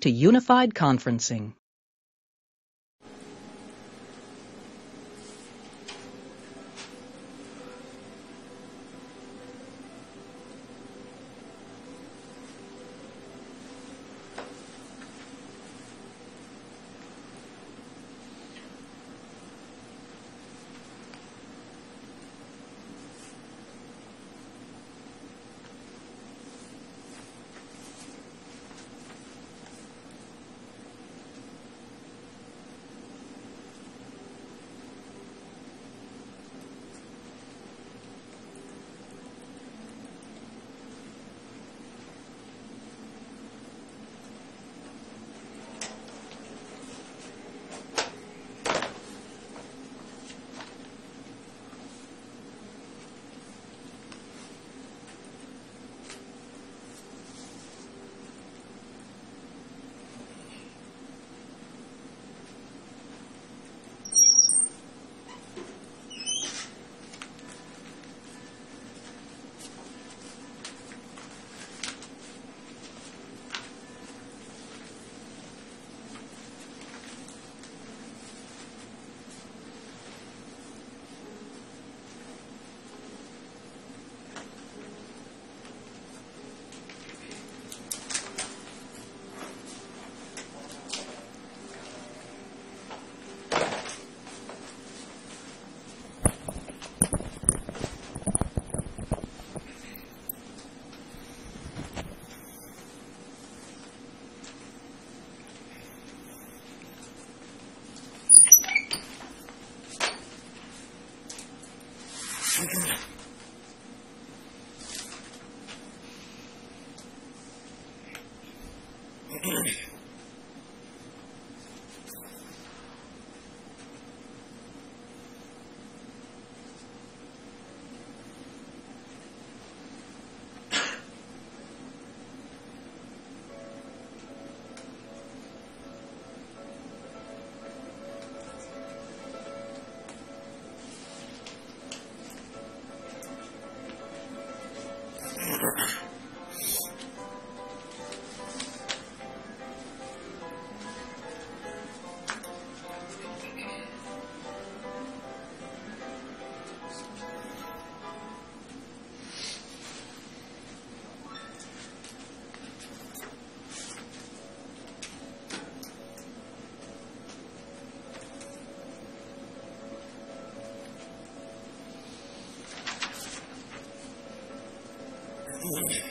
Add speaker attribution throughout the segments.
Speaker 1: To Unified Conferencing.
Speaker 2: Thank you.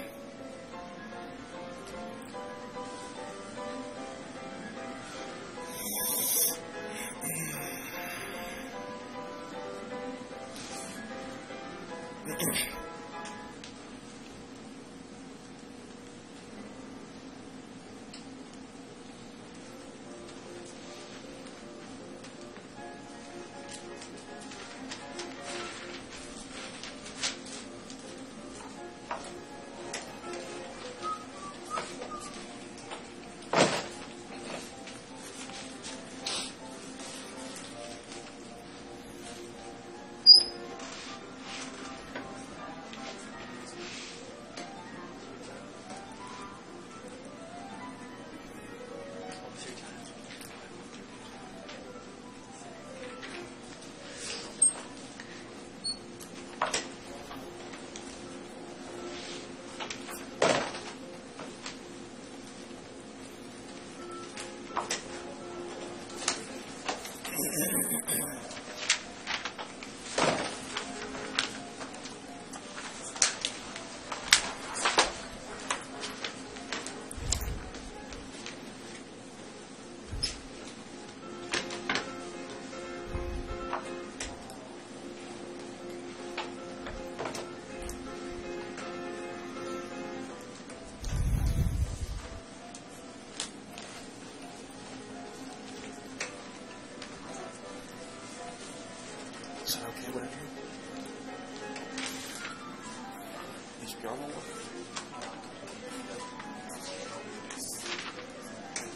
Speaker 2: Go on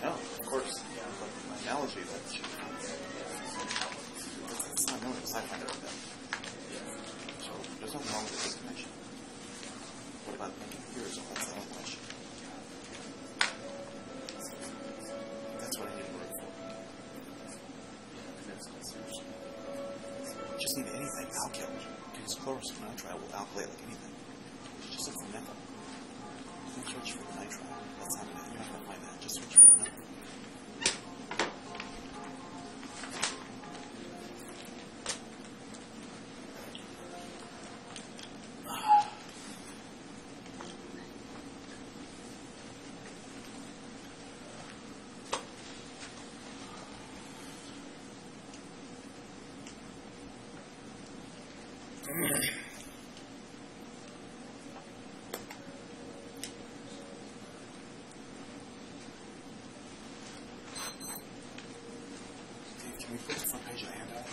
Speaker 2: No, of course. But my analogy that should I know it's sci-fi that So there's nothing wrong with this connection. What about making heroes of that language? That's what I need to work. Just need anything, I'll kill it. It's close. Don't can we put the front page of the handout?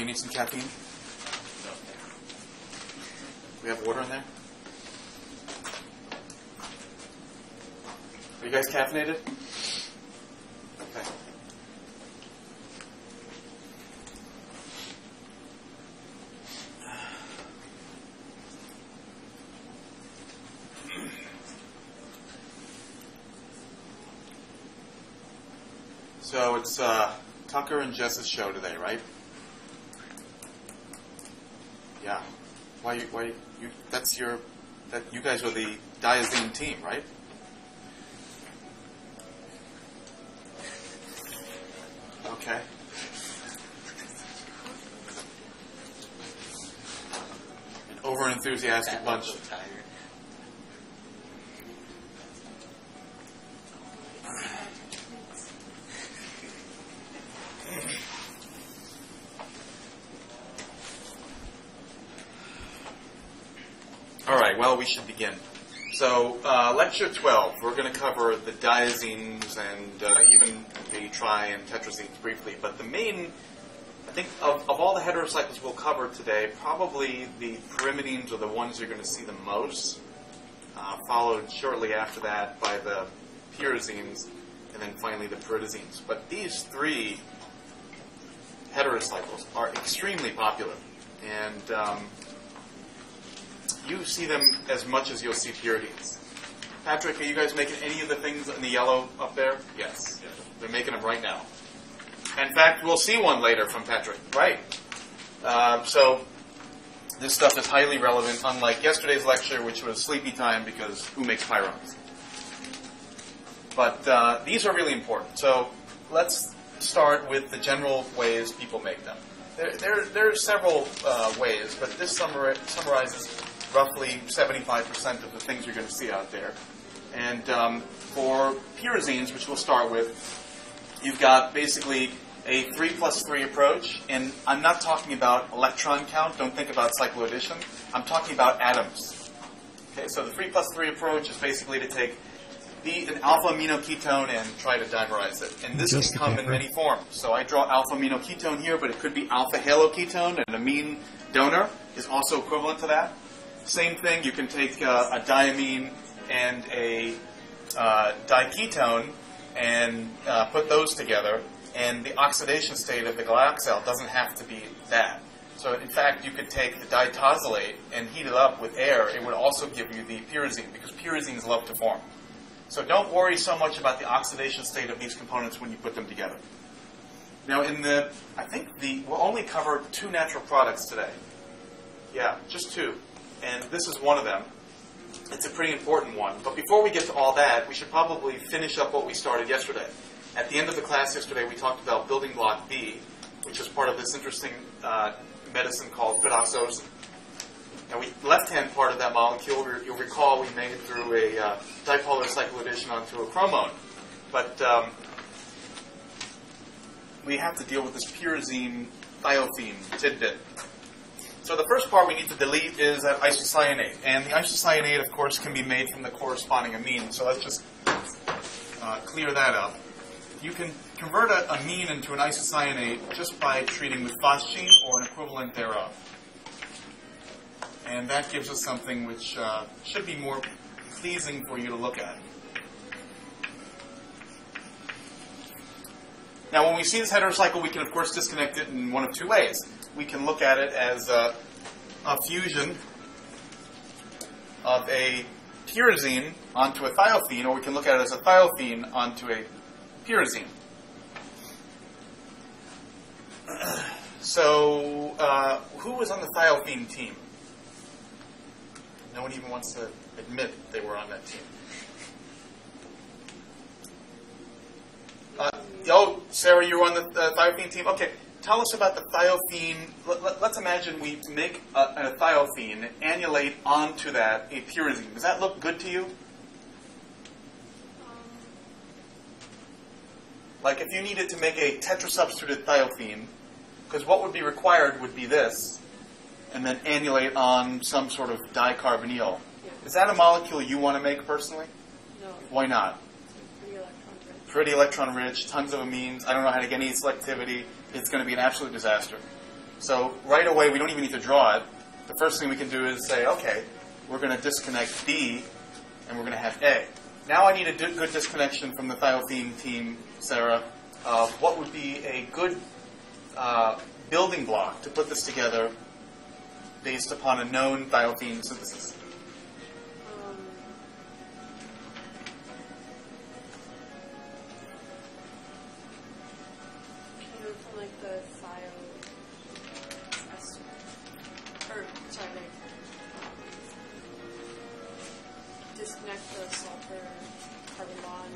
Speaker 2: You need some caffeine? We have water in there? Are you guys caffeinated? Okay. So it's uh, Tucker and Jess's show today, right? Yeah. Why? You, why? You, that's your. That you guys are the Diazine team, right? Okay. An over enthusiastic bunch. All right, well, we should begin. So, uh, lecture 12, we're going to cover the diazines and uh, even the tri and tetrazines briefly. But the main, I think, of, of all the heterocycles we'll cover today, probably the pyrimidines are the ones you're going to see the most, uh, followed shortly after that by the pyrazines, and then finally the pyridazines. But these three heterocycles are extremely popular. And um, you see them as much as you'll see pyridines. Patrick, are you guys making any of the things in the yellow up there? Yes. They're making them right now. In fact, we'll see one later from Patrick. Right. Um, so this stuff is highly relevant, unlike yesterday's lecture, which was sleepy time because who makes pyrones? But uh, these are really important. So let's start with the general ways people make them. There, there, there are several uh, ways, but this summar- summarizes roughly 75% of the things you're going to see out there. And um, for pyrazines, which we'll start with, you've got basically a 3 plus 3 approach. And I'm not talking about electron count. Don't think about cycloaddition. I'm talking about atoms. Okay, so the 3 plus 3 approach is basically to take the, an alpha amino ketone and try to dimerize it. And this
Speaker 3: Just
Speaker 2: can come in many forms. So I draw alpha amino ketone here, but it could be alpha haloketone, and amine donor is also equivalent to that. Same thing, you can take uh, a diamine and a uh, diketone and uh, put those together, and the oxidation state of the glyoxal doesn't have to be that. So in fact, you could take the ditosylate and heat it up with air. It would also give you the pyrazine because pyrazines love to form. So don't worry so much about the oxidation state of these components when you put them together. Now, in the, I think the, we'll only cover two natural products today. Yeah, just two. And this is one of them. It's a pretty important one. But before we get to all that, we should probably finish up what we started yesterday. At the end of the class yesterday, we talked about building block B, which is part of this interesting uh, medicine called piroxosin. Now, the left-hand part of that molecule, you'll recall we made it through a uh, dipolar cycloaddition onto a chromone. But um, we have to deal with this pyrazine thiophene tidbit. So the first part we need to delete is that isocyanate. And the isocyanate, of course, can be made from the corresponding amine. So let's just uh, clear that up. You can convert an amine into an isocyanate just by treating with phosgene or an equivalent thereof. And that gives us something which uh, should be more pleasing for you to look at. Now, when we see this heterocycle, we can, of course, disconnect it in one of two ways. We can look at it as a, a fusion of a pyrazine onto a thiophene, or we can look at it as a thiophene onto a pyrazine. So, uh, who was on the thiophene team? No one even wants to admit they were on that team. Uh, oh, Sarah, you were on the uh, thiophene team? Okay, tell us about the thiophene. Let, us imagine we make a, a thiophene, annulate onto that a pyrazine. Does that look good to you? Um, like if you needed to make a tetrasubstituted thiophene, because what would be required would be this, and then annulate on some sort of dicarbonyl. Yeah. Is that a molecule you want to make personally?
Speaker 3: No.
Speaker 2: Why not?
Speaker 3: Pretty electron rich.
Speaker 2: Pretty electron rich, tons of amines. I don't know how to get any selectivity. It's going to be an absolute disaster. So right away, we don't even need to draw it. The first thing we can do is say, okay, we're going to disconnect D, and we're going to have A. Now I need a good disconnection from the thiophene team, Sarah. What would be a good uh, building block to put this together based upon a known thiophene synthesis?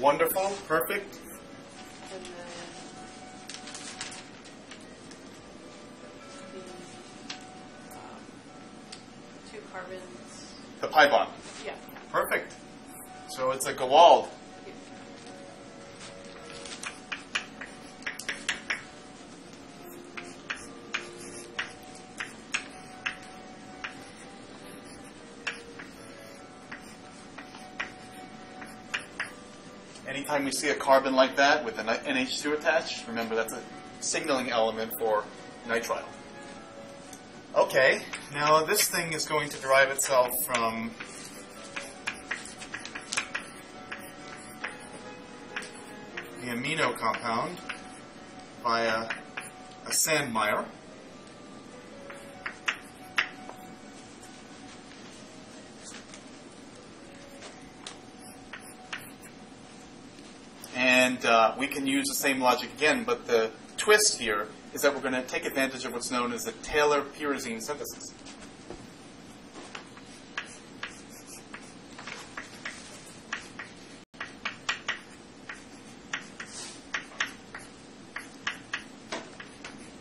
Speaker 2: Wonderful, perfect.
Speaker 3: And carbons.
Speaker 2: The pi bond.
Speaker 3: Yeah.
Speaker 2: Perfect. So it's a Gewald. Anytime we see a carbon like that with an NH2 attached, remember that's a signaling element for nitrile. Okay, now this thing is going to derive itself from the amino compound via a Sandmeyer. And uh, we can use the same logic again, but the twist here is that we're going to take advantage of what's known as the Taylor pyrazine synthesis.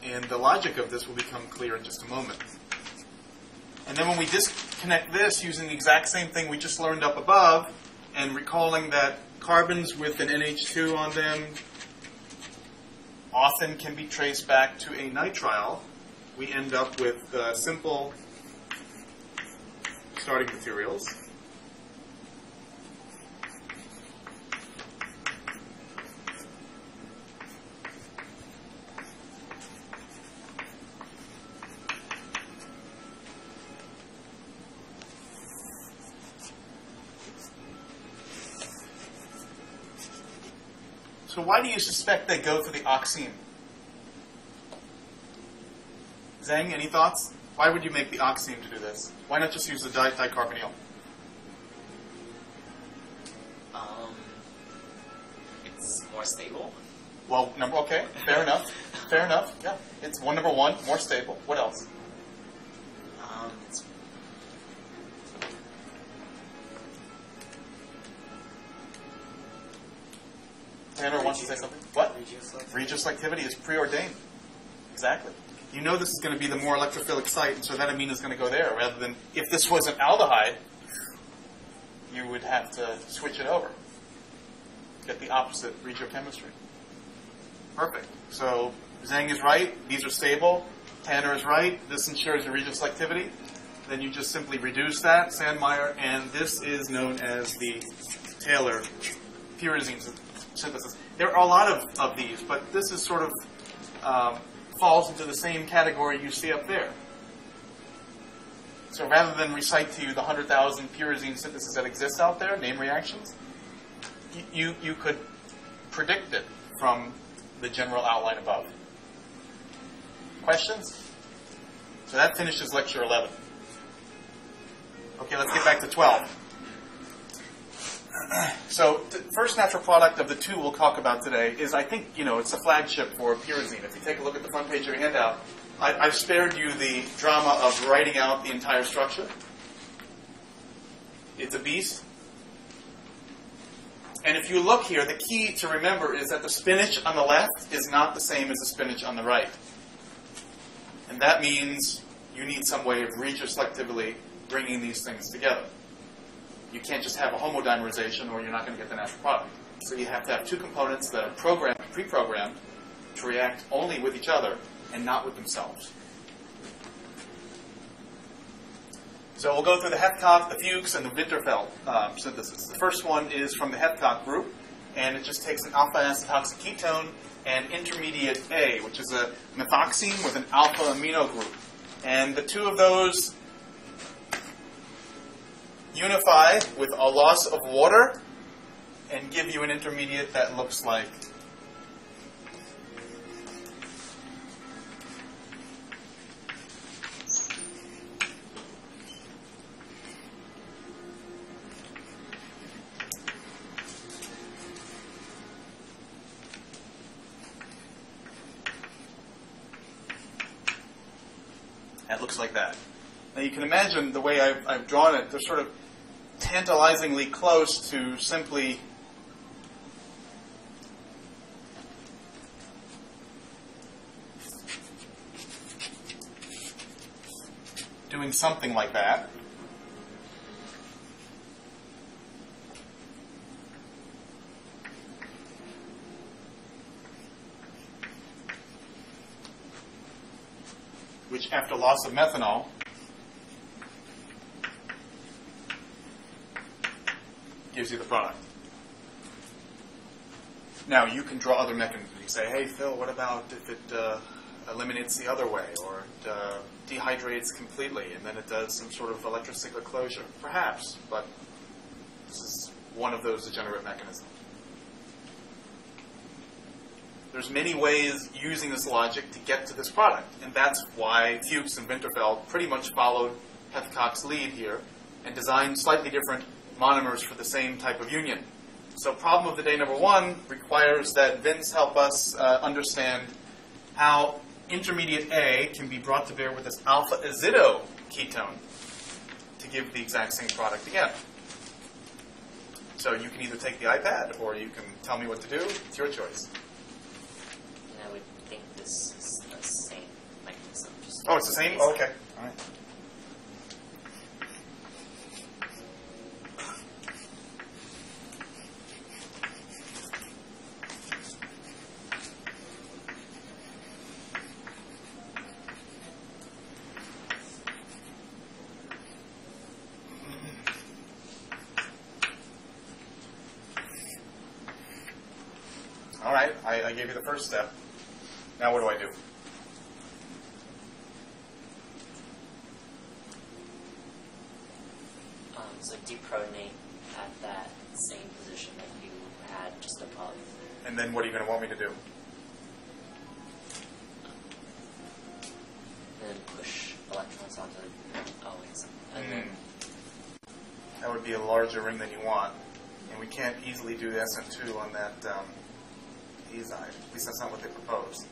Speaker 2: And the logic of this will become clear in just a moment. And then when we disconnect this using the exact same thing we just learned up above, and recalling that carbons with an NH2 on them often can be traced back to a nitrile, we end up with uh, simple starting materials. So why do you suspect they go for the oxime? Zhang, any thoughts? Why would you make the oxime to do this? Why not just use the di- dicarbonyl?
Speaker 4: Um, it's more stable.
Speaker 2: Well, number okay, fair enough, fair enough. Yeah, it's one number one, more stable. What else?
Speaker 4: Regioselectivity
Speaker 2: is preordained. Exactly. You know this is going to be the more electrophilic site, and so that amine is going to go there, rather than if this was an aldehyde, you would have to switch it over. Get the opposite regiochemistry. Perfect. So Zhang is right. These are stable. Tanner is right. This ensures your regioselectivity. Then you just simply reduce that, Sandmeyer, and this is known as the Taylor pyrazine synthesis. There are a lot of, of these, but this is sort of um, falls into the same category you see up there. So rather than recite to you the 100,000 pyrazine syntheses that exist out there, name reactions, you, you could predict it from the general outline above. Questions? So that finishes lecture 11. Okay, let's get back to 12. So the first natural product of the two we'll talk about today is, I think, you know, it's a flagship for pyrazine. If you take a look at the front page of your handout, I, I've spared you the drama of writing out the entire structure. It's a beast. And if you look here, the key to remember is that the spinach on the left is not the same as the spinach on the right. And that means you need some way of retrospectively bringing these things together. You can't just have a homodimerization or you're not going to get the natural product. So you have to have two components that are programmed, pre-programmed to react only with each other and not with themselves. So we'll go through the Heathcock, the Fuchs, and the Winterfeldt um, synthesis. The first one is from the Heathcock group, and it just takes an alpha acetoxic ketone and intermediate A, which is a methoxime with an alpha amino group. And the two of those unify with a loss of water and give you an intermediate that looks like That looks like that. Now you can imagine the way I've, I've drawn it, they're sort of tantalizingly close to simply doing something like that. Which, after loss of methanol, gives you the product. Now, you can draw other mechanisms. You say, hey, Phil, what about if it uh, eliminates the other way, or it uh, dehydrates completely, and then it does some sort of electrocyclic closure? Perhaps, but this is one of those degenerate mechanisms. There's many ways using this logic to get to this product, and that's why Fuchs and Winterfeldt pretty much followed Heathcock's lead here and designed slightly different monomers for the same type of union. So problem of the day number one requires that Vince help us uh, understand how intermediate A can be brought to bear with this alpha azido ketone to give the exact same product again. So you can either take the iPad or you can tell me what to do. It's your choice.
Speaker 4: And I would think this is the same mechanism.
Speaker 2: Oh, it's the same? Oh, okay. All right. All right, I, I gave you the first step. Now what do I do?
Speaker 4: Um, so deprotonate at that same position that you had just above.
Speaker 2: And then what are you going to want me to do?
Speaker 4: And then push electrons onto always. And then
Speaker 2: That would be a larger ring than you want. And we can't easily do the SN2 on that um, azide. At least that's not what they proposed.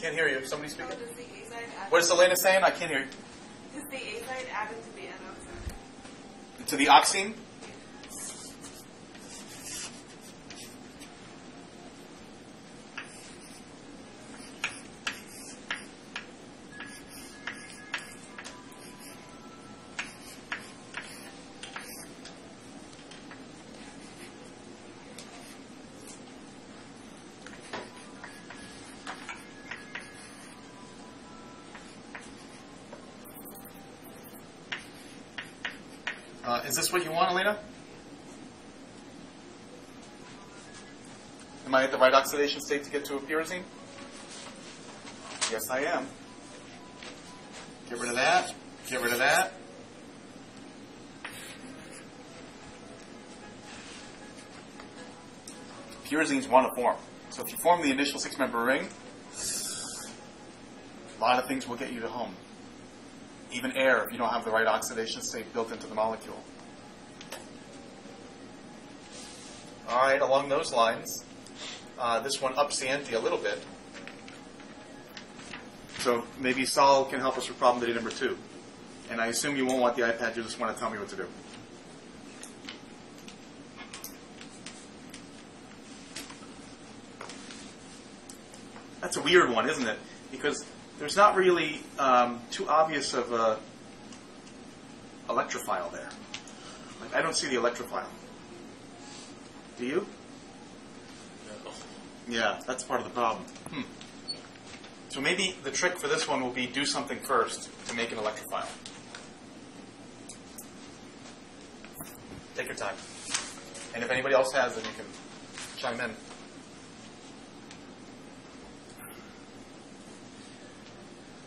Speaker 2: Can't hear you. Somebody
Speaker 3: So
Speaker 2: speaking?
Speaker 3: Oh, does the azide add
Speaker 2: What is Elena saying? I can't hear you.
Speaker 3: does the azide add into the NO2?
Speaker 2: To the oxime? Oxidation state to get to a pyrazine? Yes, I am. Get rid of that. Get rid of that. pyrazines want to form. So if you form the initial six-member ring, a lot of things will get you to home. Even air, if you don't have the right oxidation state built into the molecule. All right, along those lines, uh, this one ups the ante a little bit. So maybe Sol can help us with problem video number two. And I assume you won't want the iPad, you just want to tell me what to do. That's a weird one, isn't it? Because there's not really um, too obvious of a electrophile there. Like, I don't see the electrophile. Do you?
Speaker 5: No.
Speaker 2: Yeah, that's part of the problem. Hmm. So maybe the trick for this one will be do something first to make an electrophile. Take your time. And if anybody else has, then you can chime in.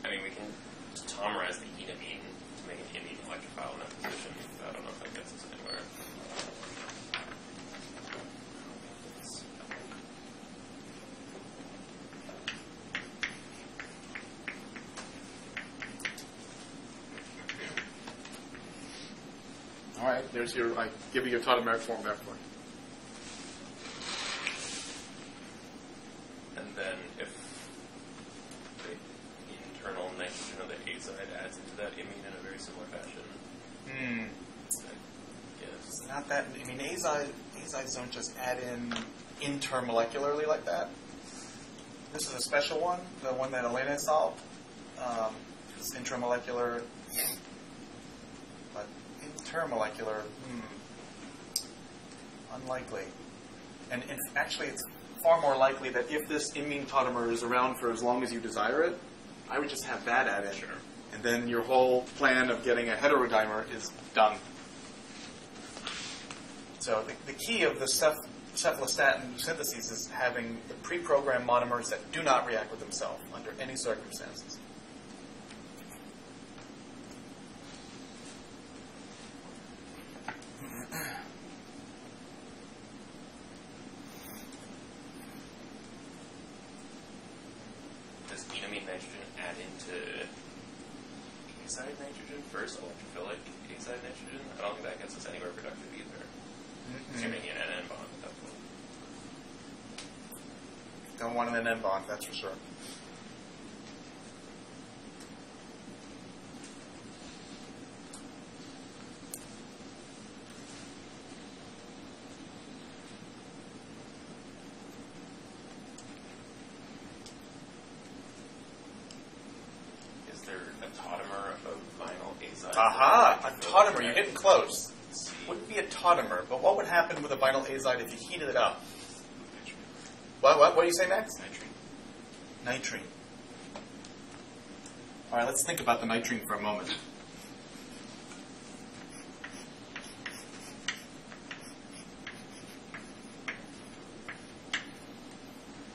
Speaker 5: I mean, we can tautomerize the enamine to make an imine electrophile in that position. but I don't know if that gets us anywhere.
Speaker 2: All right, there's your, I give you your tautomeric form there for.
Speaker 5: And then if the internal nitrogen of the azide adds into that imine in a very similar fashion,
Speaker 2: Hmm.
Speaker 5: I guess.
Speaker 2: Not that, I mean, azide, azides don't just add in intermolecularly like that. This is a special one, the one that Elena solved. Um, it's intramolecular, but intermolecular, hmm, unlikely. And actually, it's far more likely that if this imine tautomer is around for as long as you desire it, I would just have that added.
Speaker 5: Sure.
Speaker 2: And then your whole plan of getting a heterodimer is done. So the, the key of the ceph- cephalostatin syntheses is having the pre-programmed monomers that do not react with themselves under any circumstances.
Speaker 5: Does enamine nitrogen add into azide nitrogen first, electrophilic azide nitrogen? I don't think that gets us anywhere productive either. Because you're making an NN bond at that point.
Speaker 2: Don't want an N bond, that's for sure.
Speaker 5: Is there a tautomer of vinyl azide?
Speaker 2: Aha! A tautomer,
Speaker 5: Okay.
Speaker 2: You're getting close. Wouldn't be a tautomer, but what would happen with a vinyl azide if you heated it up? What, what, what do you say, Max?
Speaker 5: Nitrene.
Speaker 2: Nitrene. All right, let's think about the nitrene for a moment.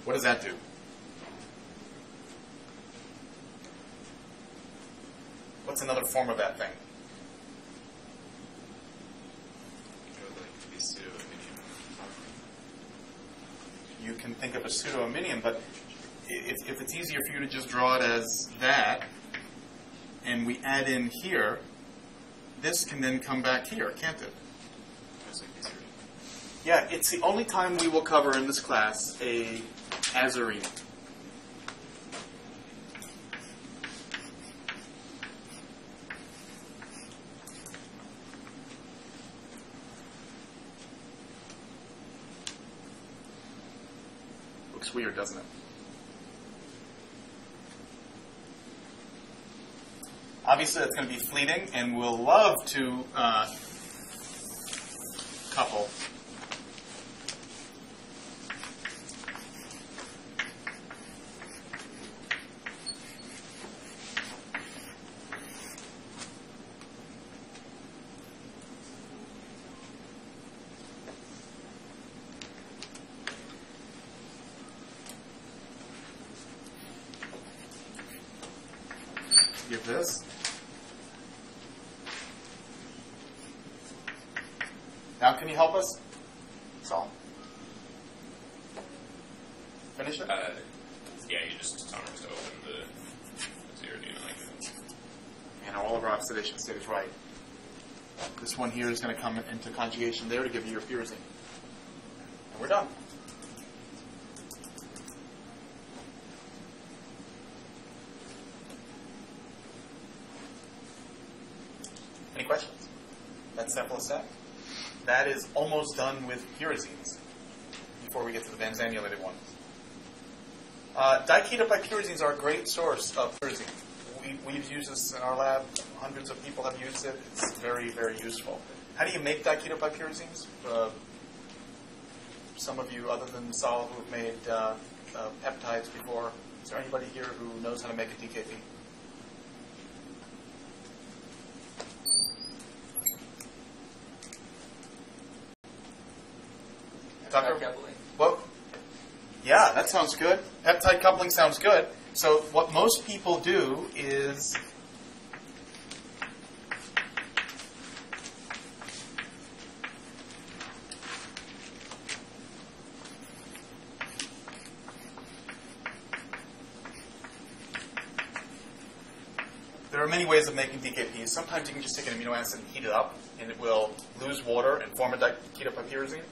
Speaker 2: What does that do? What's another form of that thing?
Speaker 5: It would like to be pseudo-aminium.
Speaker 2: You can think of a pseudoaminium, but if, if it's easier for you to just draw it as that, and we add in here, this can then come back here, can't it?
Speaker 5: It's like these are-
Speaker 2: Yeah, it's the only time we will cover in this class a azirine. Looks doesn't it? Obviously, that's going to be fleeting, and we'll love to uh, couple. Give this. Now, can you help us? Saul. finish it?
Speaker 5: Uh, yeah, you just tolerance to open the zero D like
Speaker 2: And all of our oxidation state is right. This one here is going to come into conjugation there to give you your pyrazine. And we're done. Any questions? That's that. That is almost done with pyrazines before we get to the benzanulated ones. Uh, are a great source of pyrazine. We, we've used this in our lab. Hundreds of people have used it. It's very, very useful. How do you make diketopiperazines? Uh, some of you, other than Sal, who have made uh, uh, peptides before, is there anybody here who knows how to make a DKP? Tucker? Well, yeah, that sounds good. Peptide coupling sounds good. So what most people do is there are of. Sometimes you can just take an amino acid and heat it up, and it will lose water and form a ketopyrazine.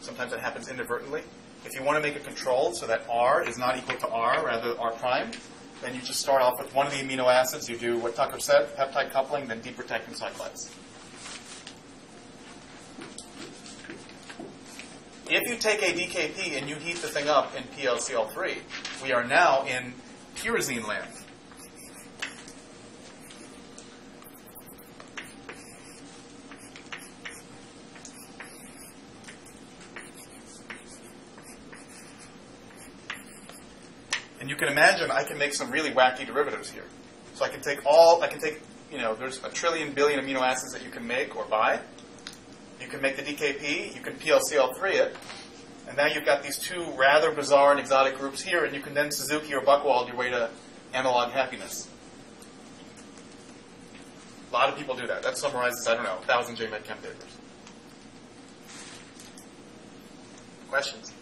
Speaker 2: Sometimes that happens inadvertently. If you want to make a control so that R is not equal to R, rather R prime, then you just start off with one of the amino acids. You do what Tucker said, peptide coupling, then deprotecting cyclides. If you take a DKP and you heat the thing up in POCl3, we are now in pyrazine land. You can imagine I can make some really wacky derivatives here. So I can take all, I can take, you know, there's a trillion billion amino acids that you can make or buy. You can make the DKP, you can POCl3 it, and now you've got these two rather bizarre and exotic groups here, and you can then Suzuki or Buchwald your way to analog happiness. A lot of people do that. That summarizes, I don't know, 1,000 JMed Chem papers. Questions?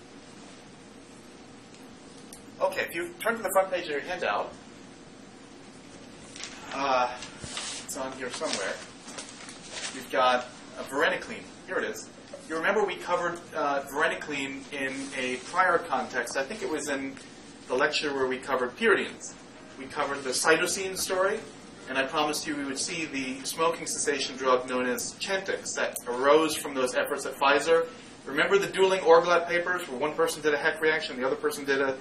Speaker 2: Okay, if you turn to the front page of your handout, uh, it's on here somewhere. You've got a varenicline. Here it is. You remember we covered uh, varenicline in a prior context. I think it was in the lecture where we covered pyridines. We covered the cytisine story, and I promised you we would see the smoking cessation drug known as Chantix that arose from those efforts at Pfizer. Remember the dueling Org Lett papers where one person did a Heck reaction, the other person did a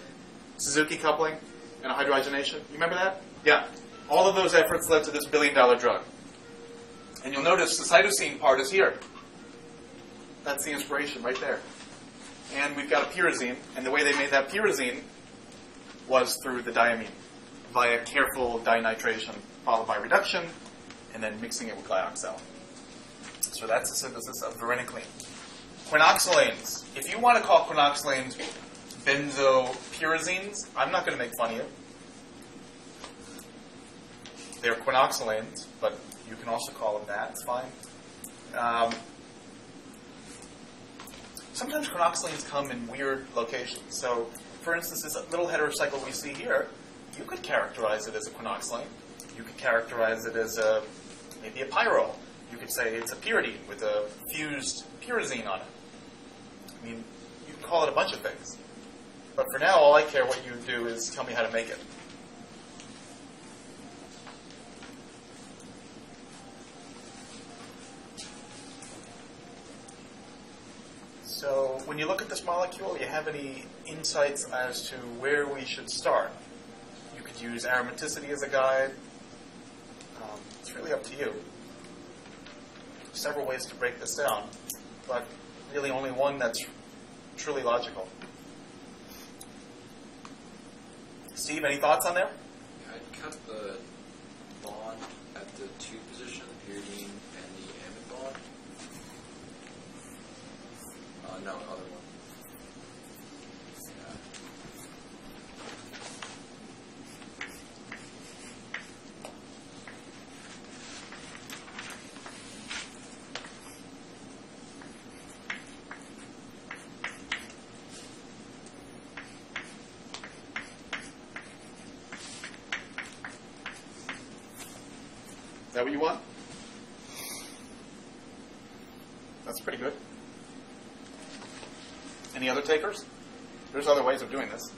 Speaker 2: Suzuki coupling and a hydrogenation. You remember that? Yeah. All of those efforts led to this billion dollar drug. And you'll notice the cytisine part is here. That's the inspiration right there. And we've got a pyrazine, and the way they made that pyrazine was through the diamine via careful dinitration followed by reduction and then mixing it with glyoxal. So that's the synthesis of varenicline. Quinoxalines. If you want to call quinoxalines benzopyrazines, I'm not going to make fun of you. They're quinoxalines, but you can also call them that. It's fine. Um, sometimes quinoxalines come in weird locations. So, for instance, this little heterocycle we see here, you could characterize it as a quinoxaline. You could characterize it as a maybe a pyrrole. You could say it's a pyridine with a fused pyrazine on it. I mean, you can call it a bunch of things. But for now, all I care what you do is tell me how to make it. So when you look at this molecule, you have any insights as to where we should start? You could use aromaticity as a guide. Um, it's really up to you. Several ways to break this down, but really only one that's truly logical. Steve, any thoughts on there?
Speaker 6: I'd cut the bond at the two position, the pyridine and the amide bond. Uh, no, other one. Yeah.
Speaker 2: That what you want? That's pretty good. Any other takers? There's other ways of doing this.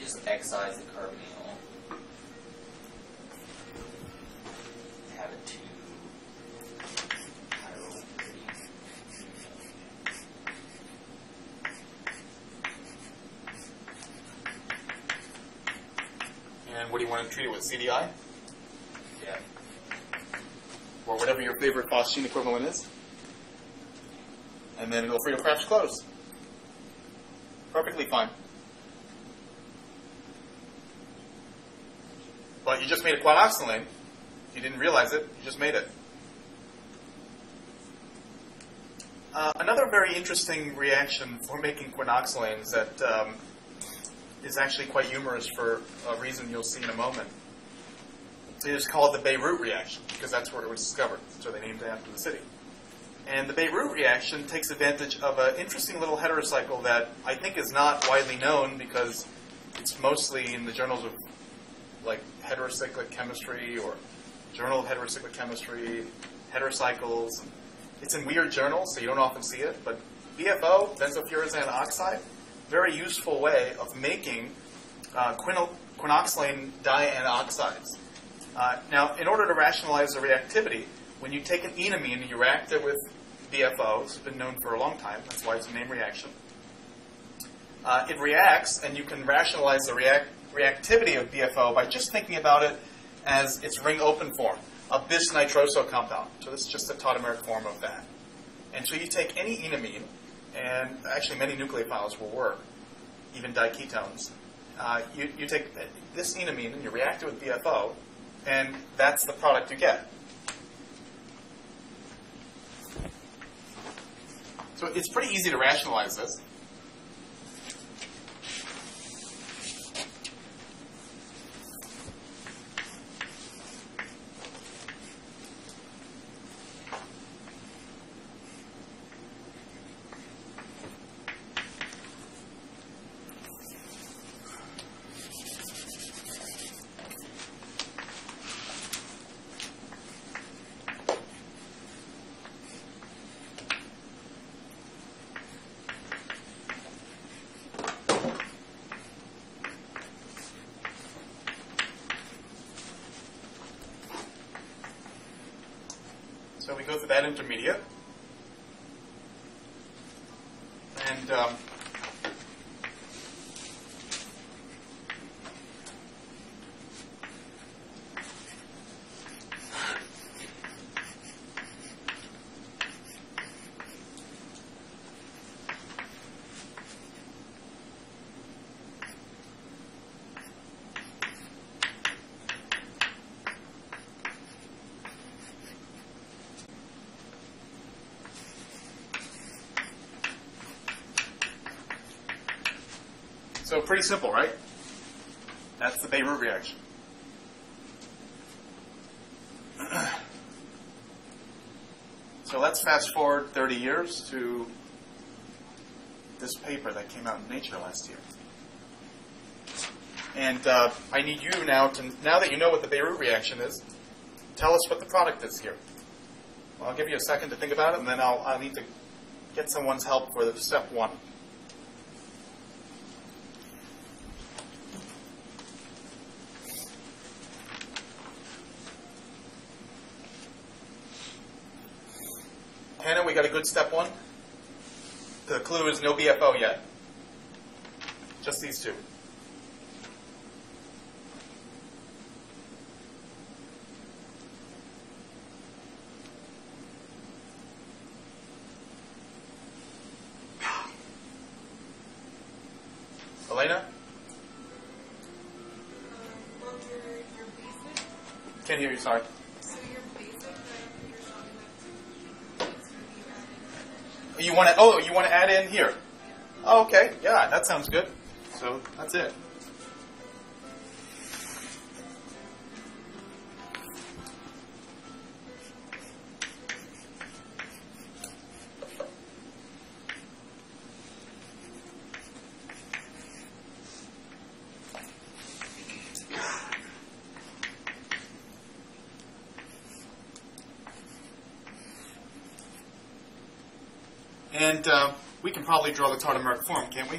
Speaker 7: Just excise the carbonyl. Have it to chiral pyridine.
Speaker 2: And what do you want to treat it with? CDI?
Speaker 7: Yeah.
Speaker 2: Or whatever your favorite phosgene equivalent is? And then go for your crash close. Perfectly fine. But you just made a quinoxaline. You didn't realize it, you just made it. Uh, another very interesting reaction for making quinoxalines that um, is actually quite humorous for a reason you'll see in a moment. It is called the Beirut reaction because that's where it was discovered. So they named it after the city. And the Beirut reaction takes advantage of an interesting little heterocycle that I think is not widely known because it's mostly in the journals of like heterocyclic chemistry or journal of heterocyclic chemistry, heterocycles. It's in weird journals, so you don't often see it. But BFO, benzofurazan oxide, very useful way of making uh, quinoxaline dianoxides. Uh, now, in order to rationalize the reactivity, when you take an enamine and you react it with BFO, has been known for a long time, that's why it's a name reaction. Uh, it reacts, and you can rationalize the react- reactivity of BFO by just thinking about it as its ring open form, a bis nitroso compound. So this is just a tautomeric form of that. And so you take any enamine, and actually many nucleophiles will work, even diketones. Uh, you, you take this enamine and you react it with BFO, and that's the product you get. So it's pretty easy to rationalize this. So we go through that intermediate. And um, so pretty simple, right? That's the Beirut reaction. So let's fast forward 30 years to this paper that came out in Nature last year. And uh, I need you now to, now that you know what the Beirut reaction is, tell us what the product is here. Well, I'll give you a second to think about it, and then I'll, I'll need to get someone's help for the step one. Hannah, we got a good step one. Is no BFO yet. Just these two. Elena?
Speaker 3: Um, well, your, your basic,
Speaker 2: Can't hear you, sorry.
Speaker 3: so basic you're talking about is going to be added.
Speaker 2: You want to? Oh, that sounds good. So that's it. And uh, we can probably draw the Tautomeric form, can't we?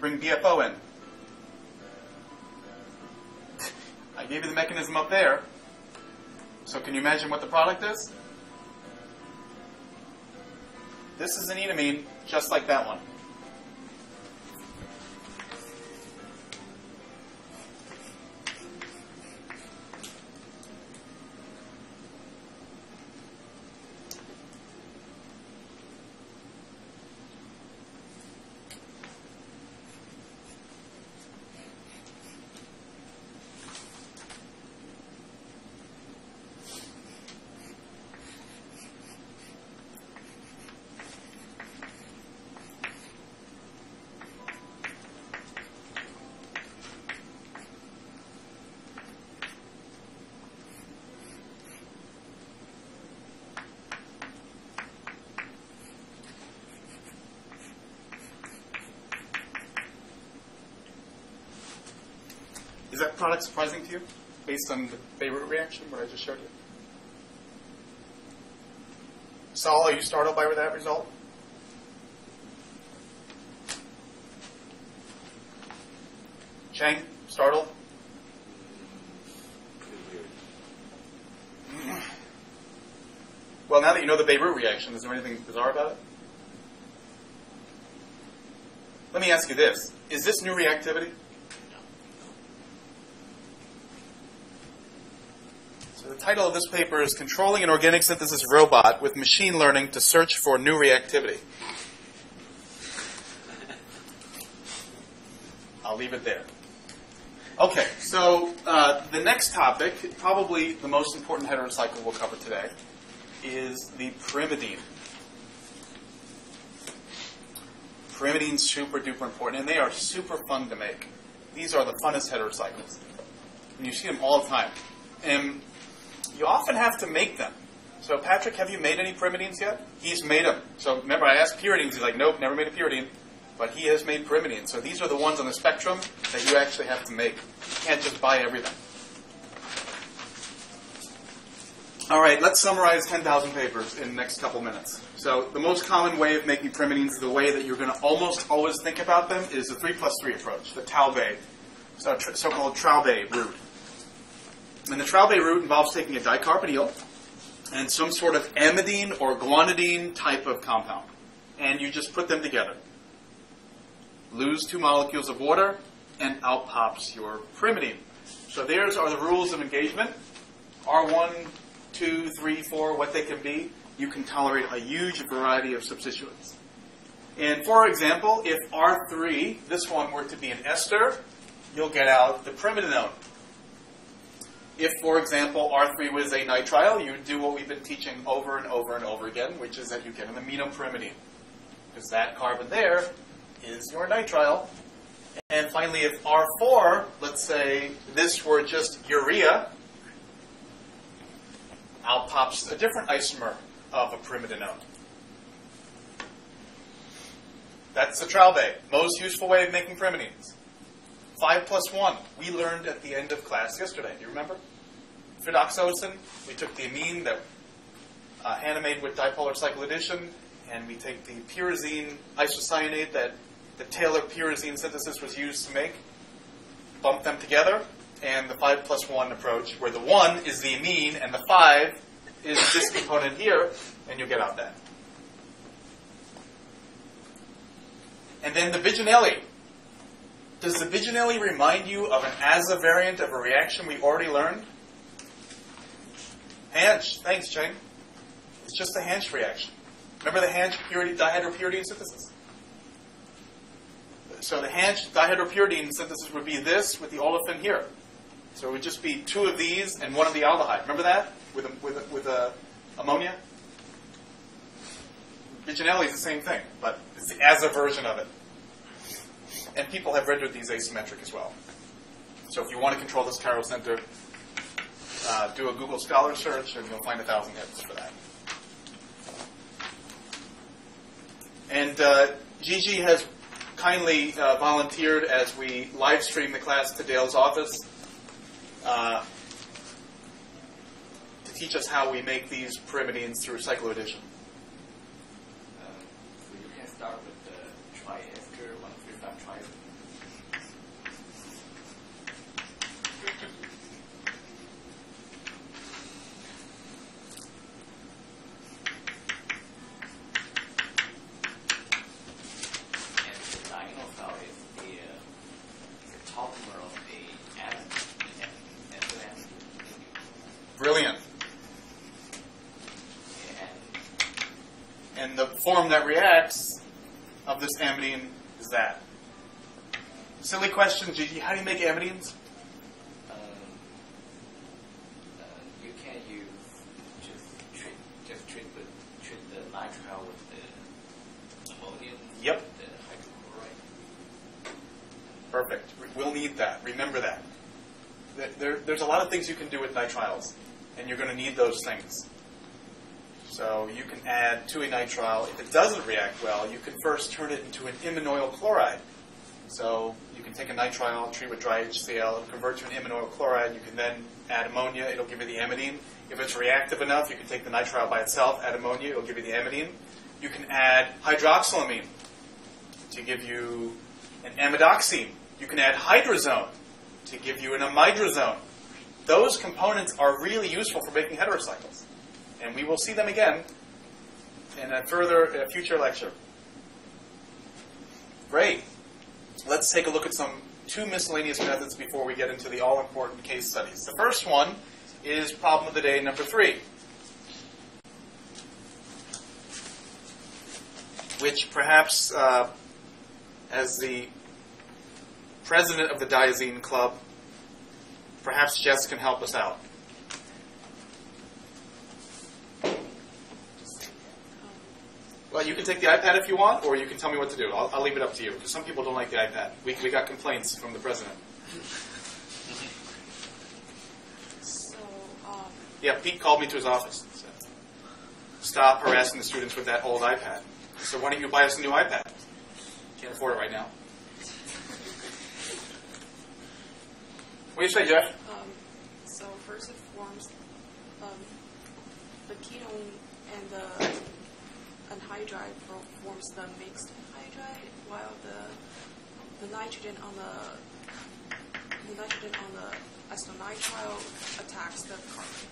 Speaker 2: Bring BFO in. I gave you the mechanism up there. So can you imagine what the product is? This is an enamine, just like that one. That product surprising to you, based on the Beirut reaction, what I just showed you? Saul, are you startled by that result? Chang, startled? Well, now that you know the Beirut reaction, is there anything bizarre about it? Let me ask you this. Is this new reactivity? So the title of this paper is Controlling an Organic Synthesis Robot with Machine Learning to Search for New Reactivity. I'll leave it there. Okay, so uh, the next topic, probably the most important heterocycle we'll cover today, is the pyrimidine. Pyrimidine's super duper important, and they are super fun to make. These are the funnest heterocycles. And you see them all the time. And you often have to make them. So, Patrick, have you made any pyrimidines yet? He's made them. So, remember, I asked pyridines. He's like, nope, never made a pyridine. But he has made pyrimidines. So, these are the ones on the spectrum that you actually have to make. You can't just buy everything. All right, let's summarize 10,000 papers in the next couple minutes. So, the most common way of making pyrimidines, the way that you're going to almost always think about them, is the 3 plus 3 approach, the tr- so-called Traube route. And the Traube route involves taking a dicarbonyl and some sort of amidine or guanidine type of compound. And you just put them together. Lose two molecules of water, and out pops your pyrimidine. So there's are the rules of engagement. R1, 2, 3, 4, what they can be. You can tolerate a huge variety of substituents. And for example, if R3, this one were to be an ester, you'll get out the pyrimidinone. If, for example, R3 was a nitrile, you would do what we've been teaching over and over and over again, which is that you get an aminopyrimidine. Because that carbon there is your nitrile. And finally, if R4, let's say this were just urea, out pops a different isomer of a pyrimidinone. That's the Traube, most useful way of making pyrimidines. 5 plus 1, we learned at the end of class yesterday. Do you remember? Fidoxosin, we took the amine that uh, made with dipolar cycle addition, and we take the pyrazine isocyanate that the Taylor pyrazine synthesis was used to make, bump them together, and the 5 plus 1 approach, where the 1 is the amine and the 5 is this component here, and you get out that. And then the Biginelli. Does the Biginelli remind you of an aza variant of a reaction we already learned? Hantzsch. Thanks, Cheng. It's just a Hantzsch reaction. Remember the Hantzsch purity, dihydropyridine synthesis? so the Hantzsch dihydropyridine synthesis would be this with the olefin here. So it would just be two of these and one of the aldehyde. Remember that with a, with a, with a ammonia? Biginelli is the same thing, but it's the as a version of it. And people have rendered these asymmetric as well. So if you want to control this chiral center, uh, do a Google Scholar search and you'll find a thousand hits for that. And uh, Gigi has kindly uh, volunteered as we live stream the class to Dale's office uh, to teach us how we make these pyrimidines through cycloaddition.
Speaker 7: Um, so you can start with the triester 135 triester. And the dienophile is the, uh, is the topmer of the atom, the atom.
Speaker 2: Brilliant.
Speaker 7: And
Speaker 2: And the form that reacts of this amidine is that. Silly question, Gigi. How do you make amidines?
Speaker 7: um, uh, you can use just treat just treat with treat the nitrile with the ammonium.
Speaker 2: Yep.
Speaker 7: The hydrochloride.
Speaker 2: Perfect. We'll need that. Remember that. There, there's a lot of things you can do with nitriles, and you're going to need those things. So you can add to a nitrile. If it doesn't react well, you can first turn it into an iminoyl chloride. So you can take a nitrile, treat with dry HCl, and convert to an iminoyl chloride. And you can then add ammonia. It'll give you the amidine. If it's reactive enough, you can take the nitrile by itself, add ammonia. It'll give you the amidine. You can add hydroxylamine to give you an amidoxime. You can add hydrazine to give you an amidrazone. Those components are really useful for making heterocycles. And we will see them again in a further a future lecture. Great. Let's take a look at some two miscellaneous methods before we get into the all-important case studies. The first one is problem of the day number three, which perhaps uh, as the president of the Diazine Club, perhaps Jess can help us out. Well, you can take the iPad if you want, or you can tell me what to do. I'll, I'll leave it up to you, because some people don't like the iPad. We, we got complaints from the president.
Speaker 3: So, um,
Speaker 2: Yeah, Pete called me to his office and said, stop harassing the students with that old iPad. So why don't you buy us a new iPad? Can't afford it right now. What do you say, Jeff?
Speaker 3: um, so first it forms um, the ketone and the anhydride forms the mixed anhydride, while the the nitrogen on the the nitrogen on the acetonitrile attacks the carbon.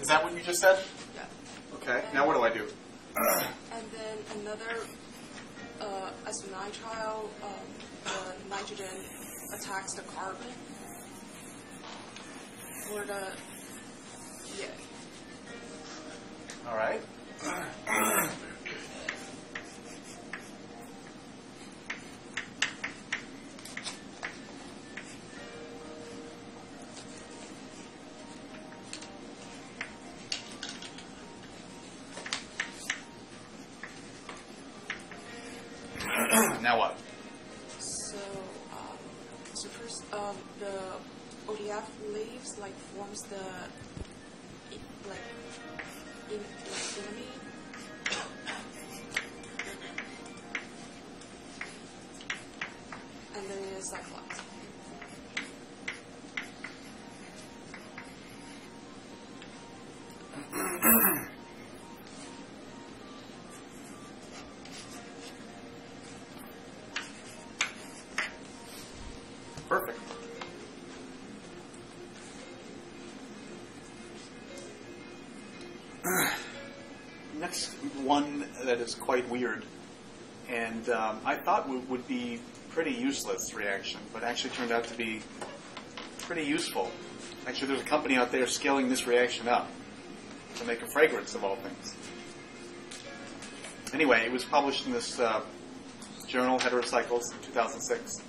Speaker 2: Is that what you just said?
Speaker 3: Yeah.
Speaker 2: Okay, now what do I do?
Speaker 3: And then another uh, acetonitrile, um, the nitrogen attacks the carbon. For the yeah.
Speaker 2: All right.
Speaker 3: is
Speaker 2: quite weird, and um, I thought would, would be pretty useless reaction, but actually turned out to be pretty useful. Actually, there's a company out there scaling this reaction up to make a fragrance of all things. Anyway, it was published in this uh, journal, Heterocycles, in 2006.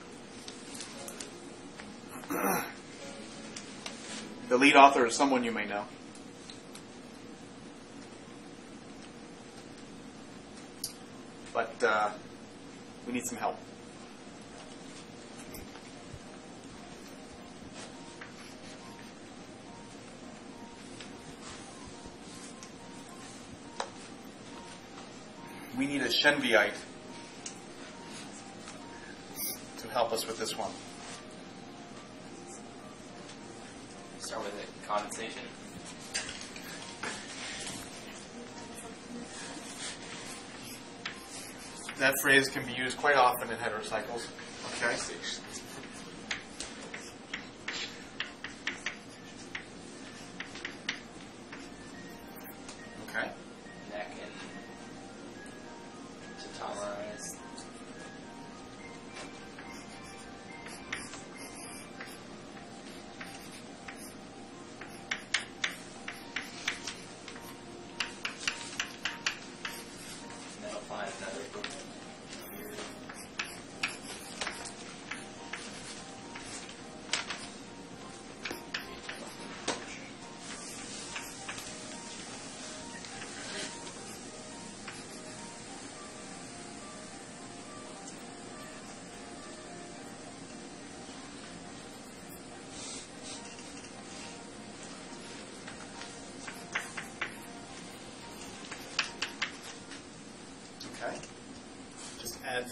Speaker 2: the lead author is someone you may know. But uh, we need some help. We need a Shenviite to help us with this one.
Speaker 5: Start with it. Condensation.
Speaker 2: That phrase can be used quite often in heterocycles. Okay.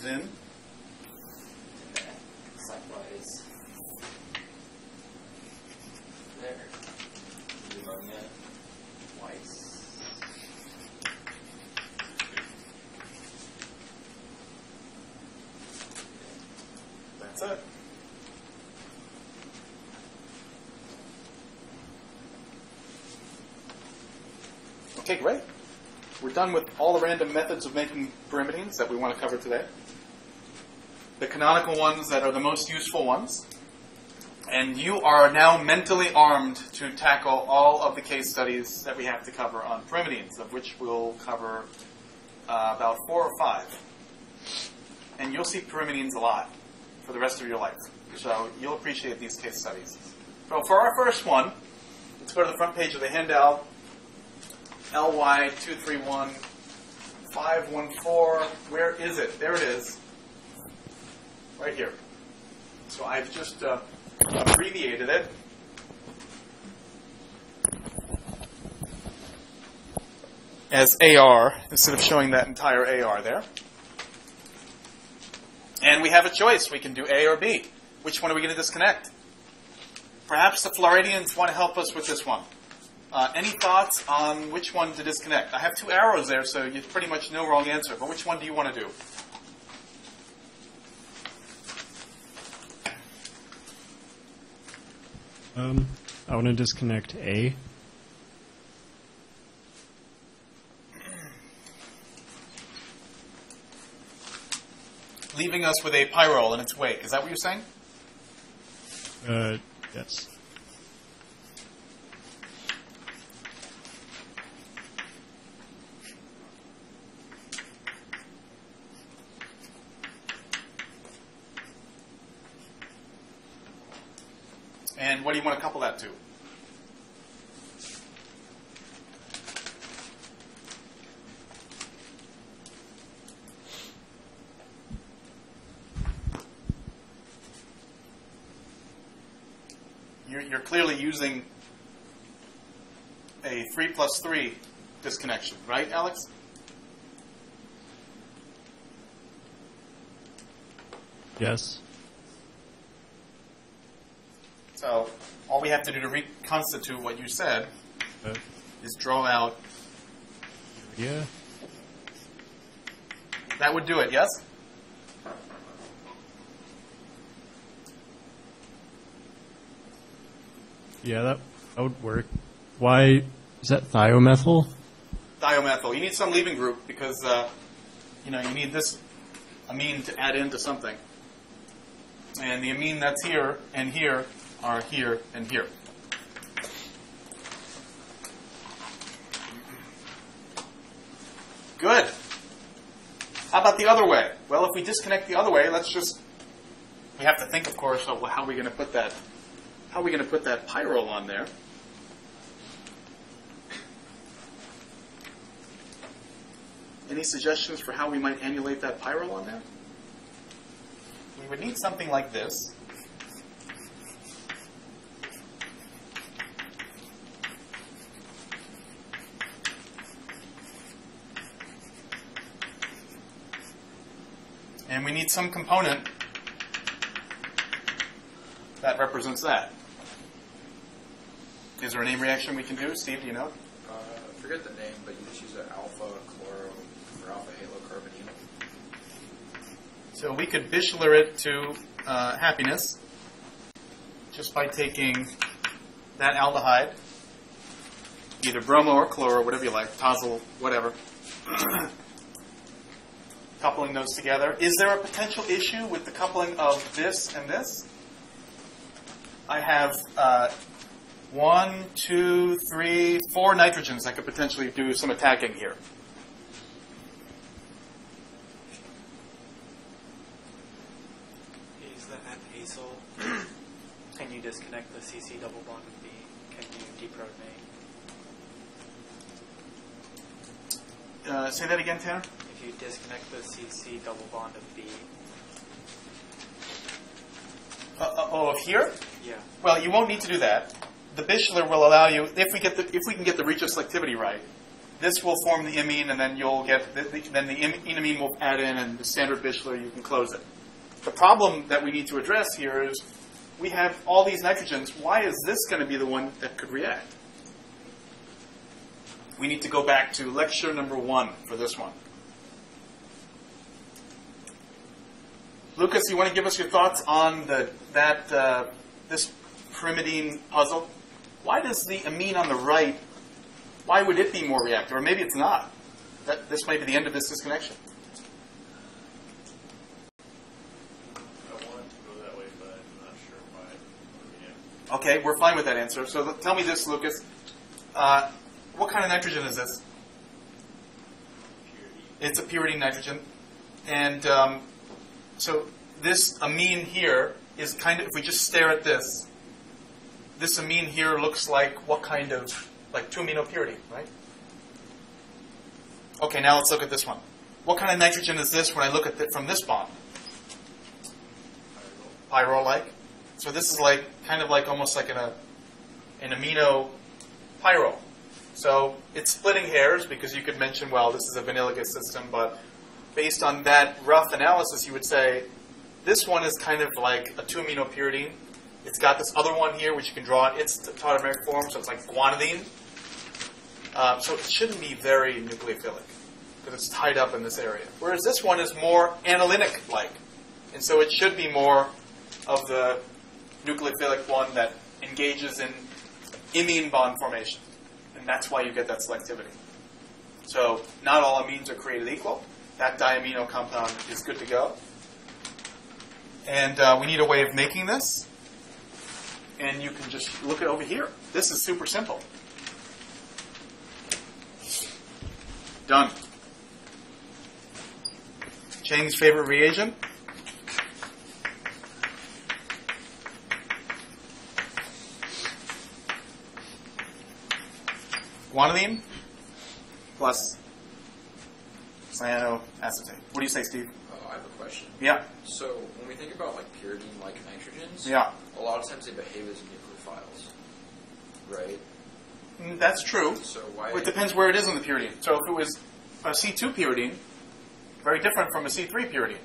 Speaker 2: In.
Speaker 7: And then likewise there. Pneumonia twice.
Speaker 2: That's it. Okay, great. We're done with all the random methods of making pyrimidines that we want to cover today. Canonical ones that are the most useful ones. And you are now mentally armed to tackle all of the case studies that we have to cover on pyrimidines, of which we'll cover uh, about four or five. And you'll see pyrimidines a lot for the rest of your life. So you'll appreciate these case studies. So for our first one, let's go to the front page of the handout. LY two three one five one four. Where is it? There it is. Right here. So I've just uh, abbreviated it. As AR instead of showing that entire AR there. And we have a choice. We can do A or B. Which one are we going to disconnect? Perhaps the Floridians want to help us with this one. Uh, any thoughts on which one to disconnect? I have two arrows there, so you pretty much know wrong answer. But which one do you want to do?
Speaker 8: Um, I want to disconnect A.
Speaker 2: Leaving us with a pyrrole in its wake. Is that what you're saying?
Speaker 8: Uh, yes.
Speaker 2: And what do you want to couple that to? You're, you're clearly using a 3 plus 3 disconnection, right, Alex?
Speaker 8: Yes.
Speaker 2: So all we have to do to reconstitute what you said
Speaker 8: Uh,
Speaker 2: is draw out.
Speaker 8: yeah.
Speaker 2: That would do it, yes?
Speaker 8: Yeah, that, that would work. Why is that thiomethyl?
Speaker 2: Thiomethyl. You need some leaving group because uh, you know you need this amine to add into something. And the amine that's here and here are here and here. Good. How about the other way? Well, if we disconnect the other way, let's just. We have to think, of course, of how are we're going to put that. How are we going to put that pyrrole on there? Any suggestions for how we might emulate that pyrrole on there? We would need something like this. And we need some component that represents that. Is there a name reaction we can do? Steve, do you know?
Speaker 6: Uh, I forget the name, but you just use an alpha chloro or alpha halocarbonenol.
Speaker 2: So we could Bischler it to uh, happiness just by taking that aldehyde, either bromo or chloro, whatever you like, tosyl, whatever, coupling those together. Is there a potential issue with the coupling of this and this? I have uh, one, two, three, four nitrogens that could potentially do some attacking here.
Speaker 9: Use the N acyl and you disconnect the CC double bond with B. Can you deprotonate?
Speaker 2: Uh, say that again, Tanner.
Speaker 9: You disconnect the CC double bond of B,
Speaker 2: Uh, uh, oh, of here?
Speaker 9: yeah.
Speaker 2: Well, you won't need to do that. The Bischler will allow you, if we get the, if we can get the regioselectivity right, this will form the imine, and then you'll get the, the, then the enamine will add in, and the standard Bischler you can close it. The problem that we need to address here is we have all these nitrogens. Why is this going to be the one that could react? We need to go back to lecture number one for this one. Lucas, you want to give us your thoughts on the that uh, this pyrimidine puzzle? Why does the amine on the right? Why would it be more reactive, or maybe it's not? That this might be the end of this disconnection.
Speaker 5: I want to go that way, but I'm not sure why.
Speaker 2: Okay, we're fine with that answer. So tell me this, Lucas. Uh, what kind of nitrogen is this? It's a pyridine nitrogen, and um, so this amine here is kind of. If we just stare at this, this amine here looks like what kind of like two amino purity, right? Okay, now let's look at this one. What kind of nitrogen is this when I look at it from this bond? Pyrrole-like. So this is like kind of like almost like an, a, an amino pyrrole. So it's splitting hairs because you could mention, well, this is a vinylogous system, but based on that rough analysis, you would say this one is kind of like a two amino pyridine. It's got this other one here, which you can draw in its tautomeric form, so it's like guanidine. Uh, so it shouldn't be very nucleophilic because it's tied up in this area. Whereas this one is more analytic like. And so it should be more of the nucleophilic one that engages in imine bond formation. And that's why you get that selectivity. So not all amines are created equal. That diamino compound is good to go. And uh, we need a way of making this. And you can just look at over here. This is super simple. Done. Chang's favorite reagent. Guanidine plus cyanoacetate. What do you say, Steve?
Speaker 6: Uh, I have a question.
Speaker 2: Yeah.
Speaker 6: So when we think about like pyridine-like nitrogens,
Speaker 2: Yeah.
Speaker 6: a lot of times they behave as nucleophiles, right?
Speaker 2: Mm, That's true.
Speaker 6: So why?
Speaker 2: It depends where it is in the pyridine. So if it was a C2 pyridine, very different from a C3 pyridine.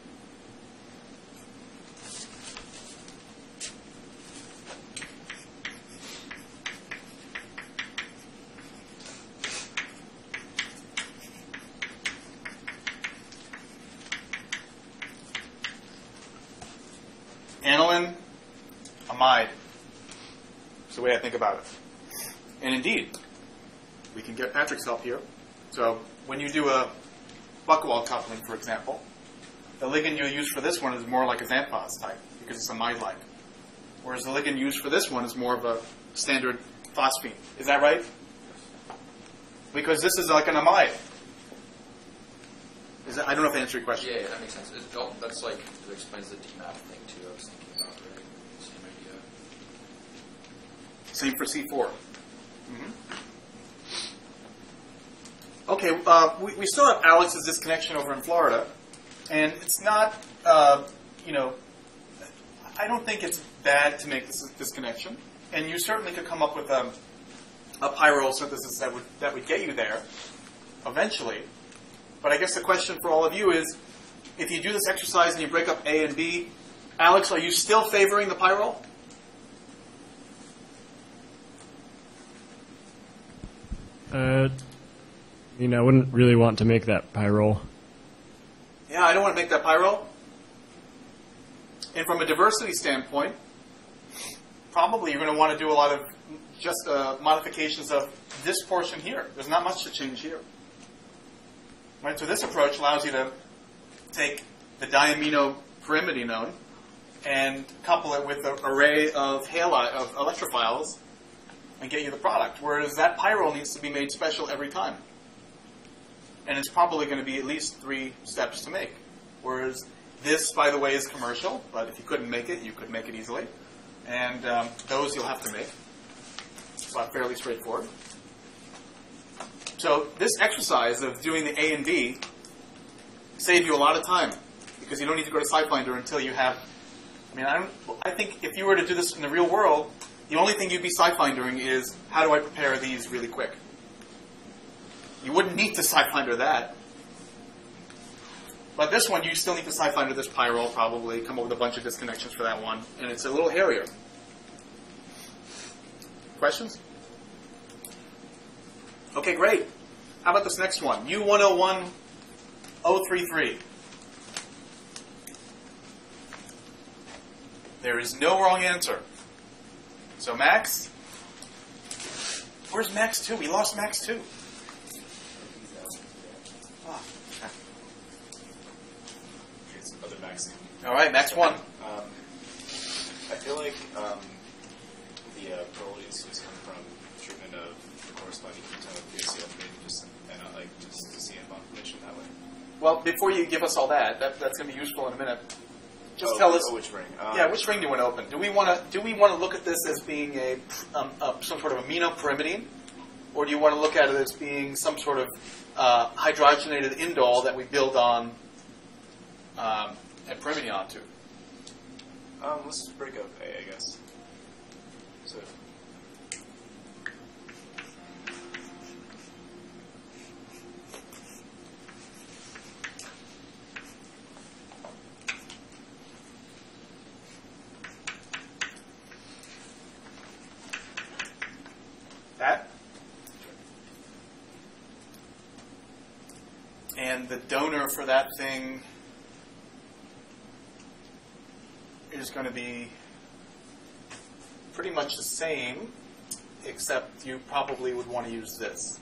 Speaker 2: Aniline, amide. That's the way I think about it. And indeed, we can get Patrick's help here. So when you do a Buchwald coupling, for example, the ligand you use for this one is more like a Xantphos type. because it's a amide-like. Whereas the ligand used for this one is more of a standard phosphine. Is that right? Because this is like an amide. Is that, I don't know if I answered your question.
Speaker 6: Yeah, yeah, that makes sense. It, oh, that's like, it explains the DMAP thing too, I was thinking about, right? Same idea.
Speaker 2: Same for C4. Mhm. Okay, uh, we, we still have Alex's disconnection over in Florida, and it's not, uh, you know, I don't think it's bad to make this disconnection, and you certainly could come up with a, a pyrrole synthesis that would that would get you there eventually. But I guess the question for all of you is, if you do this exercise and you break up A and B, Alex, are you still favoring the pyrrole?
Speaker 8: Uh, I mean, I wouldn't really want to make that pyrrole.
Speaker 2: Yeah, I don't want to make that pyrrole. And from a diversity standpoint, probably you're going to want to do a lot of just uh, modifications of this portion here. There's not much to change here. Right? So this approach allows you to take the diamino pyrimidinone and couple it with an array of of electrophiles and get you the product. Whereas that pyrrole needs to be made special every time. And it's probably going to be at least three steps to make. Whereas this, by the way, is commercial, but if you couldn't make it, you could make it easily. And um, those you'll have to make. Not fairly straightforward. So this exercise of doing the A and B saves you a lot of time because you don't need to go to SciFinder until you have. I mean, I, I think if you were to do this in the real world, the only thing you'd be SciFindering is how do I prepare these really quick. You wouldn't need to SciFinder that. But this one, you still need to SciFinder this pyrrole, probably, come up with a bunch of disconnections for that one, and it's a little hairier. Questions? Okay, great. How about this next one? U101033. There is no wrong answer. So Max? Where's Max 2? We lost Max 2. Ah,
Speaker 10: other vaccine.
Speaker 2: All right, Max 1.
Speaker 10: Um, I feel like um, the uh, protease is coming from treatment of the corresponding ketone of POCl3 just and not like just to see a formation that way.
Speaker 2: Well, before you give us all that, that that's going to be useful in a minute. Just
Speaker 10: Oh,
Speaker 2: tell us.
Speaker 10: oh, which ring? Um,
Speaker 2: yeah, which ring do you want to open? Do we want to do we want to look at this as being a, um, a some sort of aminopyrimidine, or do you want to look at it as being some sort of uh, hydrogenated indole that we build on um, and pyrimidine onto?
Speaker 10: Um, let's break up A, I guess. So
Speaker 2: That. And the donor for that thing is going to be pretty much the same, except you probably would want to use this.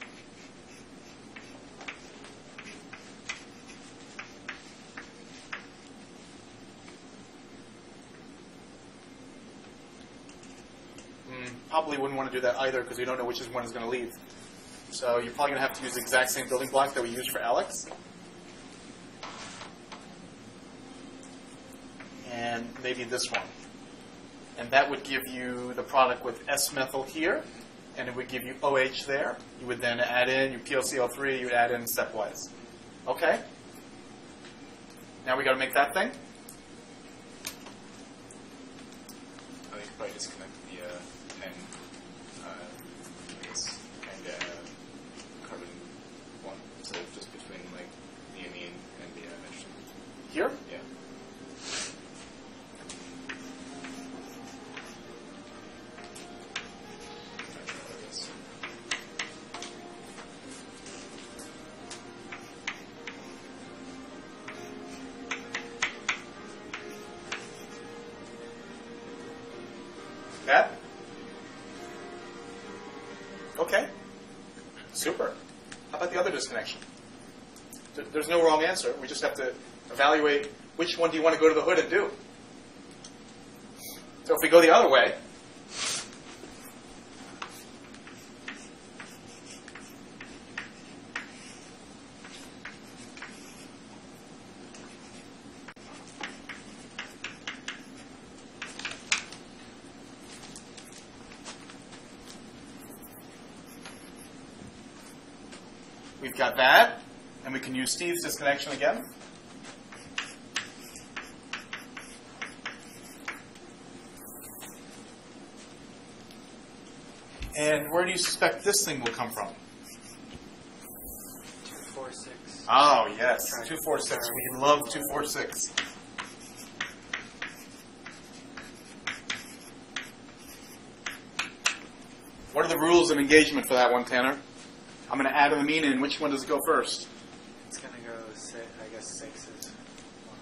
Speaker 2: Mm, probably wouldn't want to do that either because we don't know which is one is going to leave. So you're probably going to have to use the exact same building block that we used for Alex. And maybe this one. And that would give you the product with S-methyl here, and it would give you OH there. You would then add in your POCl3, you would add in stepwise. Okay? Now we got to make that thing.
Speaker 10: I think probably disconnect
Speaker 2: Okay. Super. How about the other disconnection? There's no wrong answer. We just have to evaluate which one do you want to go to the hood and do. So if we go the other way, we've got that, and we can Steve's disconnection again. And where do you suspect this thing will come from?
Speaker 9: Two, four, six.
Speaker 2: Oh, yes, 246. We love 246. What are the rules of engagement for that one, Tanner? I'm going to add an amine in. Which one does it go first?
Speaker 9: It's gonna go six. I guess six is. One.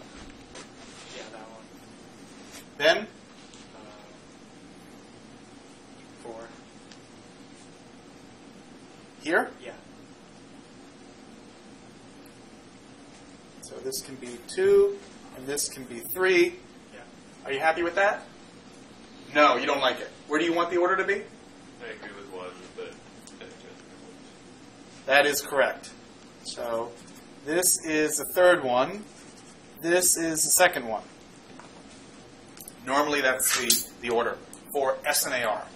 Speaker 9: Yeah, that one.
Speaker 2: Then,
Speaker 9: Uh, four.
Speaker 2: here.
Speaker 9: Yeah.
Speaker 2: So this can be 2, and this can be 3.
Speaker 9: Yeah.
Speaker 2: Are you happy with that? No, you don't like it. Where do you want the order to be?
Speaker 5: I agree with one, but
Speaker 2: That is correct. So this is the third one. This is the second one. Normally that's the, the order for SNAr.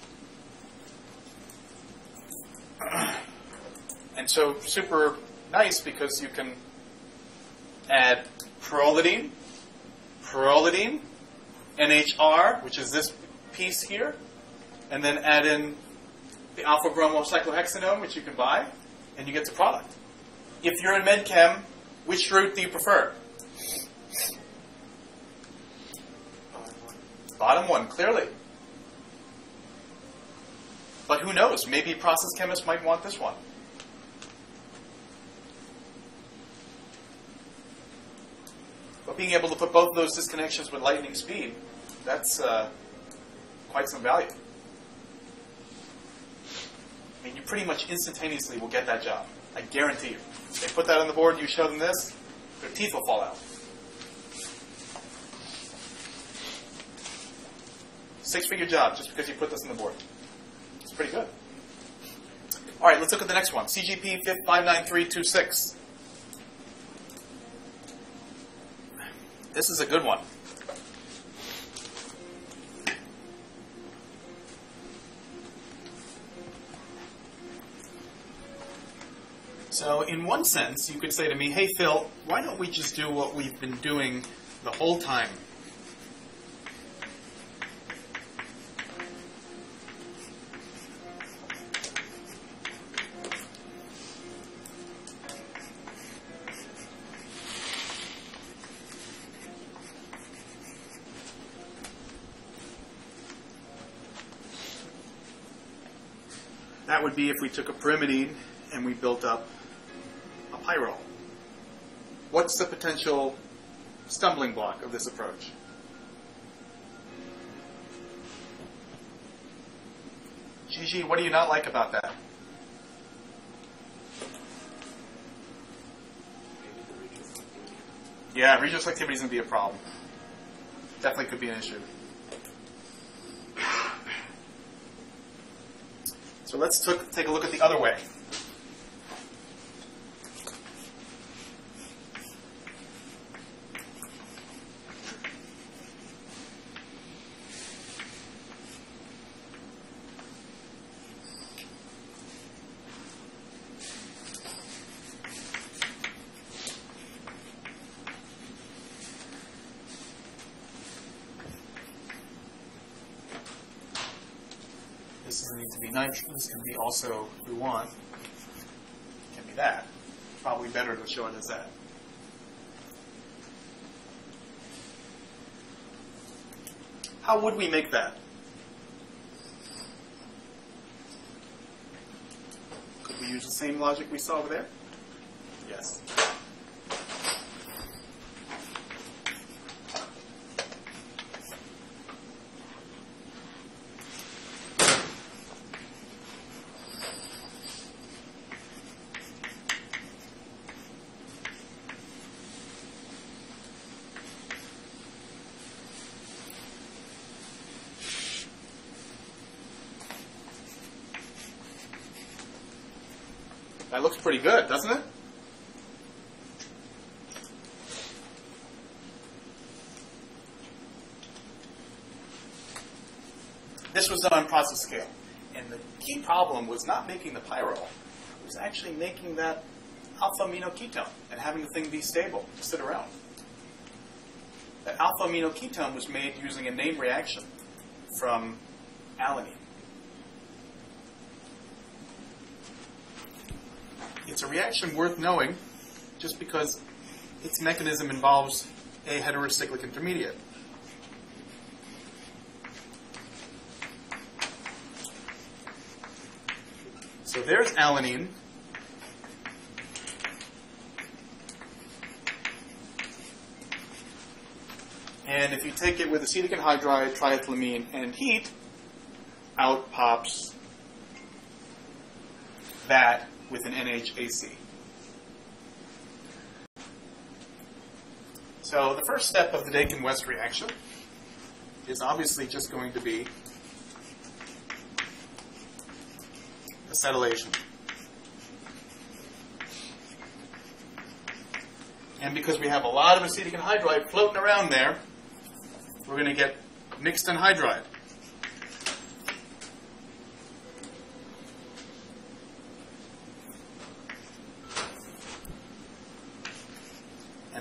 Speaker 2: and And so super nice because you can add pyrrolidine, pyrrolidine, NHR, which is this piece here, and then add in the alpha bromocyclohexanone, which you can buy, and you get the product. If you're in MedChem, which route do you prefer?
Speaker 9: Bottom one,
Speaker 2: clearly. But who knows? Maybe process chemists might want this one. Being able to put both of those disconnections with lightning speed, that's uh, quite some value. I mean, you pretty much instantaneously will get that job. I guarantee you. They put that on the board, you show them this, their teeth will fall out. Six figure job just because you put this on the board. It's pretty good. All right, let's look at the next one CGP 59326. This is a good one. So, in one sense, you could say to me, hey, Phil, why don't we just do what we've been doing the whole time? That would be if we took a pyrimidine and we built up a pyrrole. What's the potential stumbling block of this approach? Gigi, what do you not like about that? Yeah, regioselectivity is going to be a problem. Definitely could be an issue. So let's took, take a look at the other way. This This can be also, we want, can be that. Probably better to show it as that. How would we make that? Could we use the same logic we saw over there? Good, doesn't it? This was done on process scale. And the key problem was not making the pyrrole, it was actually making that alpha aminoketone and having the thing be stable to sit around. That alpha aminoketone was made using a name reaction from alanine. It's worth knowing just because its mechanism involves a heterocyclic intermediate. So there's alanine. And if you take it with acetic anhydride, triethylamine, and heat, out pops that with an NHAc. So the first step of the Dakin-West reaction is obviously just going to be acetylation. And because we have a lot of acetic anhydride floating around there, we're going to get mixed anhydride.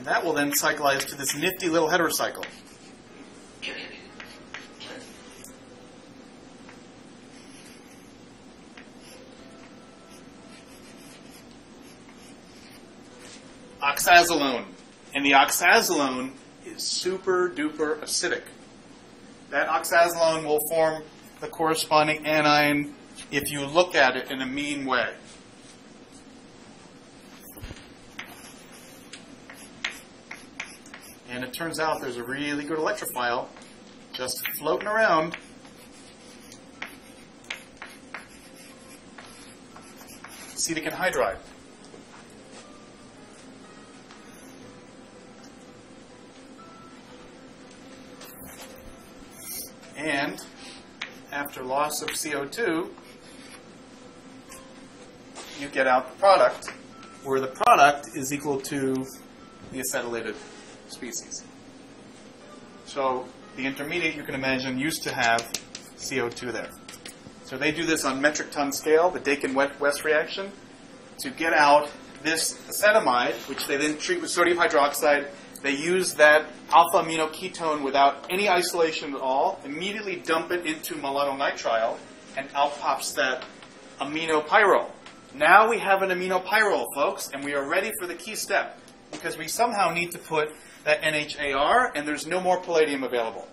Speaker 2: That will then cyclize to this nifty little heterocycle. Oxazolone. And the oxazolone is super duper acidic. That oxazolone will form the corresponding anion if you look at it in a mean way. And it turns out there's a really good electrophile just floating around. Acetic anhydride. And after loss of CO2, you get out the product, where the product is equal to the acetylated species. So the intermediate, you can imagine, used to have CO2 there. So they do this on metric ton scale, the Dakin-West reaction, to get out this acetamide, which they then treat with sodium hydroxide. They use that alpha amino ketone without any isolation at all, immediately dump it into malononitrile, and out pops that aminopyrrole. Now we have an aminopyrrole, folks, and we are ready for the key step because we somehow need to put NHAR, and there's no more palladium available.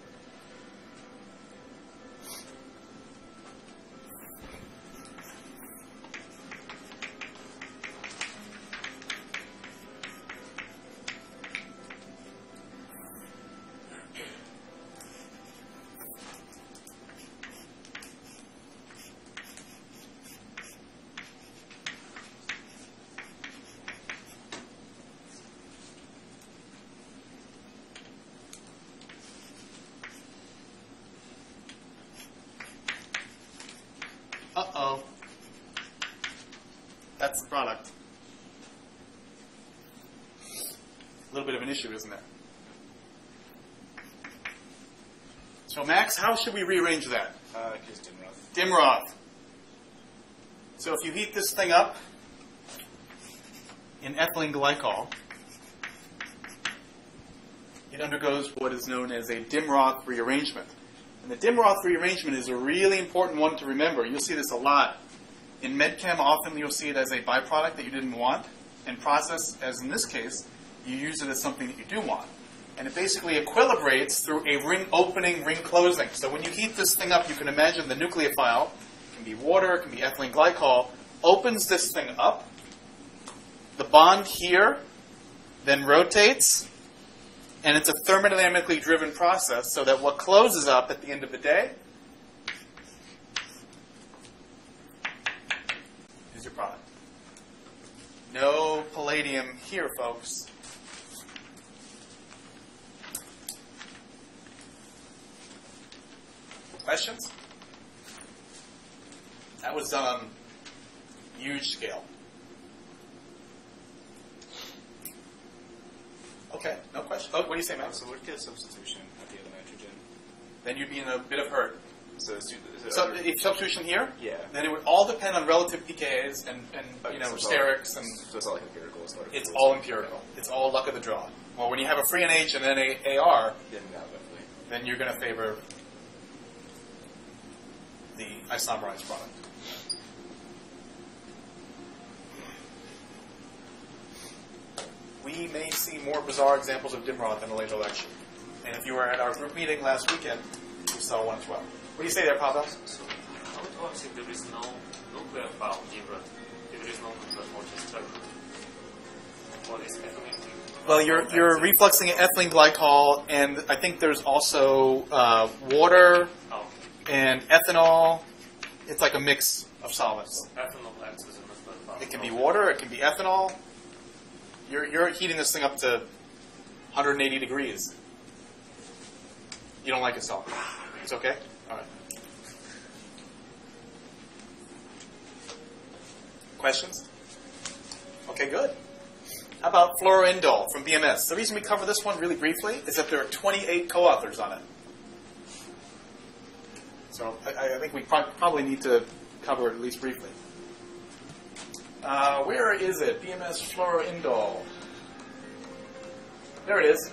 Speaker 2: How should we rearrange that?
Speaker 10: Uh, just Dimroth.
Speaker 2: Dimroth. So if you heat this thing up in ethylene glycol, it undergoes what is known as a Dimroth rearrangement. And the Dimroth rearrangement is a really important one to remember. You'll see this a lot. In medchem, often you'll see it as a byproduct that you didn't want. In process, as in this case, you use it as something that you do want. And it basically equilibrates through a ring opening, ring closing. So when you heat this thing up, you can imagine the nucleophile, it can be water, it can be ethylene glycol, opens this thing up. The bond here then rotates, and it's a thermodynamically driven process so that what closes up at the end of the day is your product. No palladium here, folks. questions. That was done on huge scale. Okay, no question. Oh, what do you say, Matt?
Speaker 10: So we'd get a substitution at the other nitrogen.
Speaker 2: Then you'd be in a bit of hurt.
Speaker 10: So,
Speaker 2: so if substitution here,
Speaker 10: yeah.
Speaker 2: Then it would all depend on relative PKAs and, and oh, you know
Speaker 10: so
Speaker 2: sterics and.
Speaker 10: So it's all like empirical. It's,
Speaker 2: it's all empirical. Yeah. It's all luck of the draw. Well, when you have a free NH and then a AR, then you're going to favor isomerized product. We may see more bizarre examples of Dimroth in a later lecture. And if you were at our group meeting last weekend, you saw one as well. What do you say there, Pavel?
Speaker 5: So, how it works if there is no nuclear if there is no nuclear fortress? What is happening?
Speaker 2: Well, you're, you're refluxing ethylene glycol, and I think there's also uh, water
Speaker 5: Oh,
Speaker 2: and ethanol. It's like a mix of solvents.
Speaker 5: ethanol acts as a nuclear.
Speaker 2: It can be water, it can be ethanol. You're, you're heating this thing up to 180 degrees. You don't like it, so it's okay? All right. Questions? Okay, good. How about fluoroindole from BMS? The reason we cover this one really briefly is that there are 28 co-authors on it. So I, I think we pro- probably need to cover it at least briefly. Uh, where is it? BMS fluoroindole. There it is.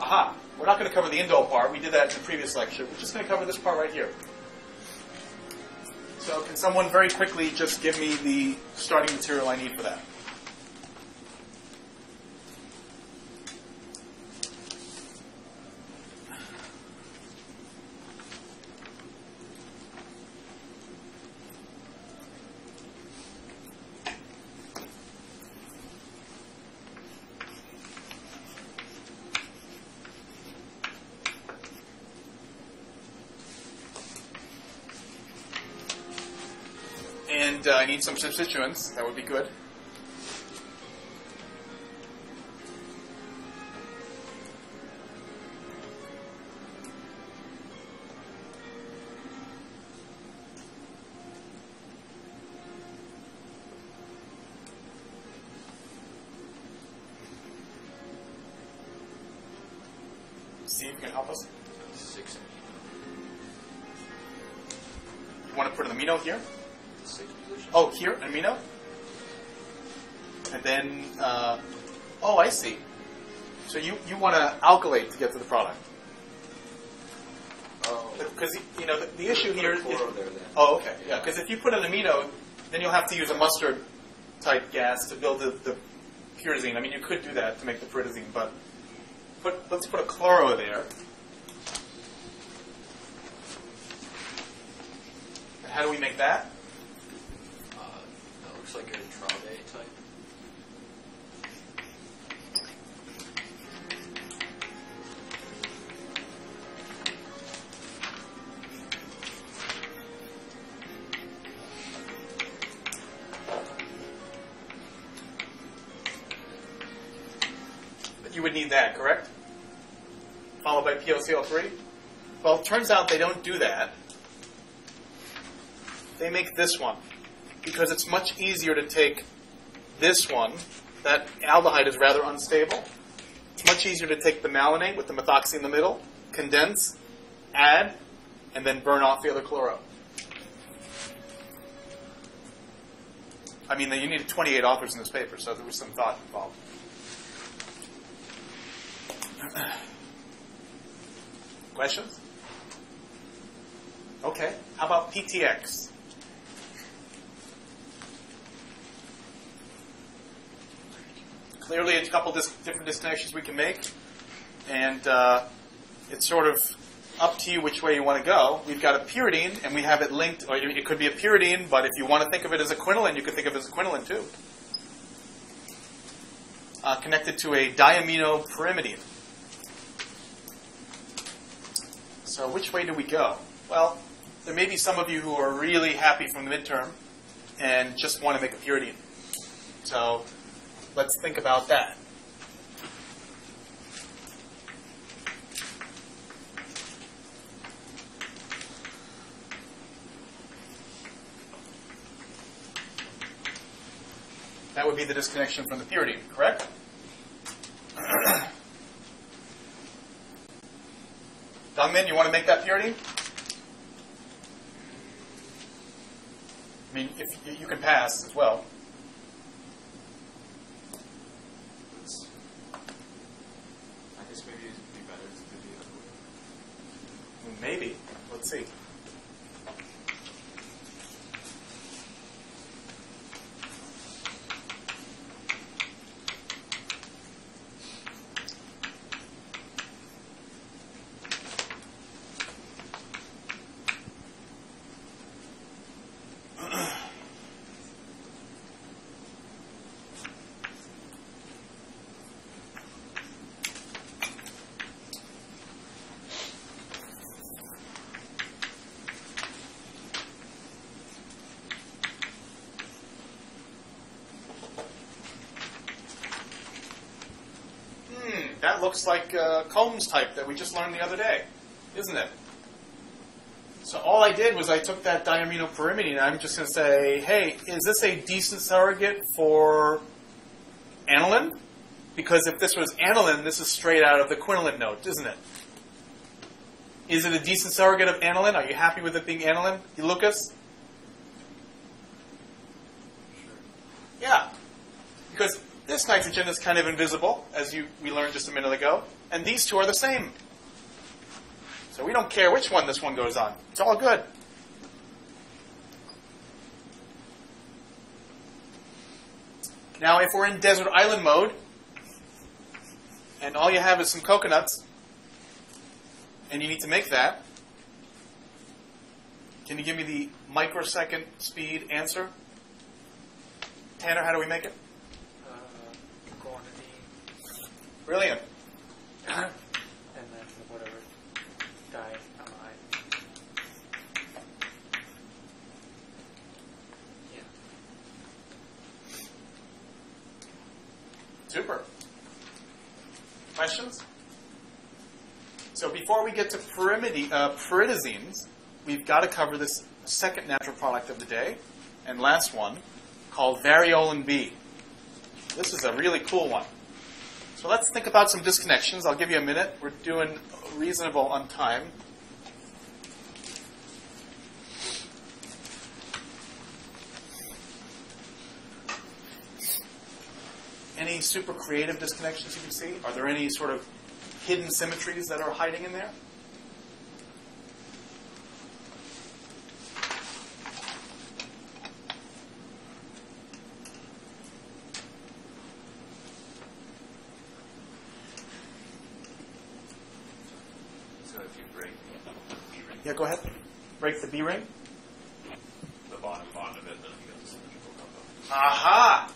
Speaker 2: Aha. We're not going to cover the indole part. We did that in the previous lecture. We're just going to cover this part right here. So can someone very quickly just give me the starting material I need for that? And uh, I need some substituents. That would be good. Have to use a mustard type gas to build the, the pyrazine. I mean, you could do that to make the pyrazine, but put, let's put a chloro there. How do we make that?
Speaker 6: Uh, that looks like a
Speaker 2: POCl3? Well, it turns out they don't do that. They make this one because it's much easier to take this one. That aldehyde is rather unstable. It's much easier to take the malonate with the methoxy in the middle, condense, add, and then burn off the other chloro. I mean, you needed 28 authors in this paper, so there was some thought involved. Questions? Okay. How about PTX? Clearly, a couple different destinations we can make, and uh, it's sort of up to you which way you want to go. We've got a pyridine, and we have it linked, or it could be a pyridine, but if you want to think of it as a quinoline, you could think of it as a quinoline too. Uh, connected to a diamino pyrimidine. So which way do we go? Well, there may be some of you who are really happy from the midterm and just want to make a pyridine. So let's think about that. That would be the disconnection from the pyridine, correct? Dongmin, you want to make that purity? I mean, if you- you can pass as well.
Speaker 10: I guess maybe it'd be better to do the other way.
Speaker 2: Maybe. Let's see. Hmm, that looks like uh, Combes type that we just learned the other day, isn't it? So all I did was I took that diaminopyrimidine and I'm just going to say, hey, is this a decent surrogate for aniline? Because if this was aniline, this is straight out of the quinoline note, isn't it? Is it a decent surrogate of aniline? Are you happy with it being aniline, Lucas? Yeah, because this nitrogen is kind of invisible, as you, we learned just a minute ago, and these two are the same. So we don't care which one this one goes on. It's all good. Now, if we're in desert island mode, and all you have is some coconuts, and you need to make that, can you give me the microsecond speed answer? Tanner, how do we make it?
Speaker 9: Uh, guanidine,
Speaker 2: Brilliant.
Speaker 9: and then whatever diamide. Yeah.
Speaker 2: Super. Questions? So before we get to pyrimidi- uh, pyridazines, we've got to cover this second natural product of the day and last one called variolin B. This is a really cool one. So let's think about some disconnections. I'll give you a minute. We're doing reasonable on time. Any super creative disconnections you can see? Are there any sort of hidden symmetries that are hiding in there?
Speaker 5: So if you break the B ring,
Speaker 2: Yeah, go ahead. B ring.
Speaker 5: the bottom bond of it, then it becomes a symmetrical compound.
Speaker 2: Aha!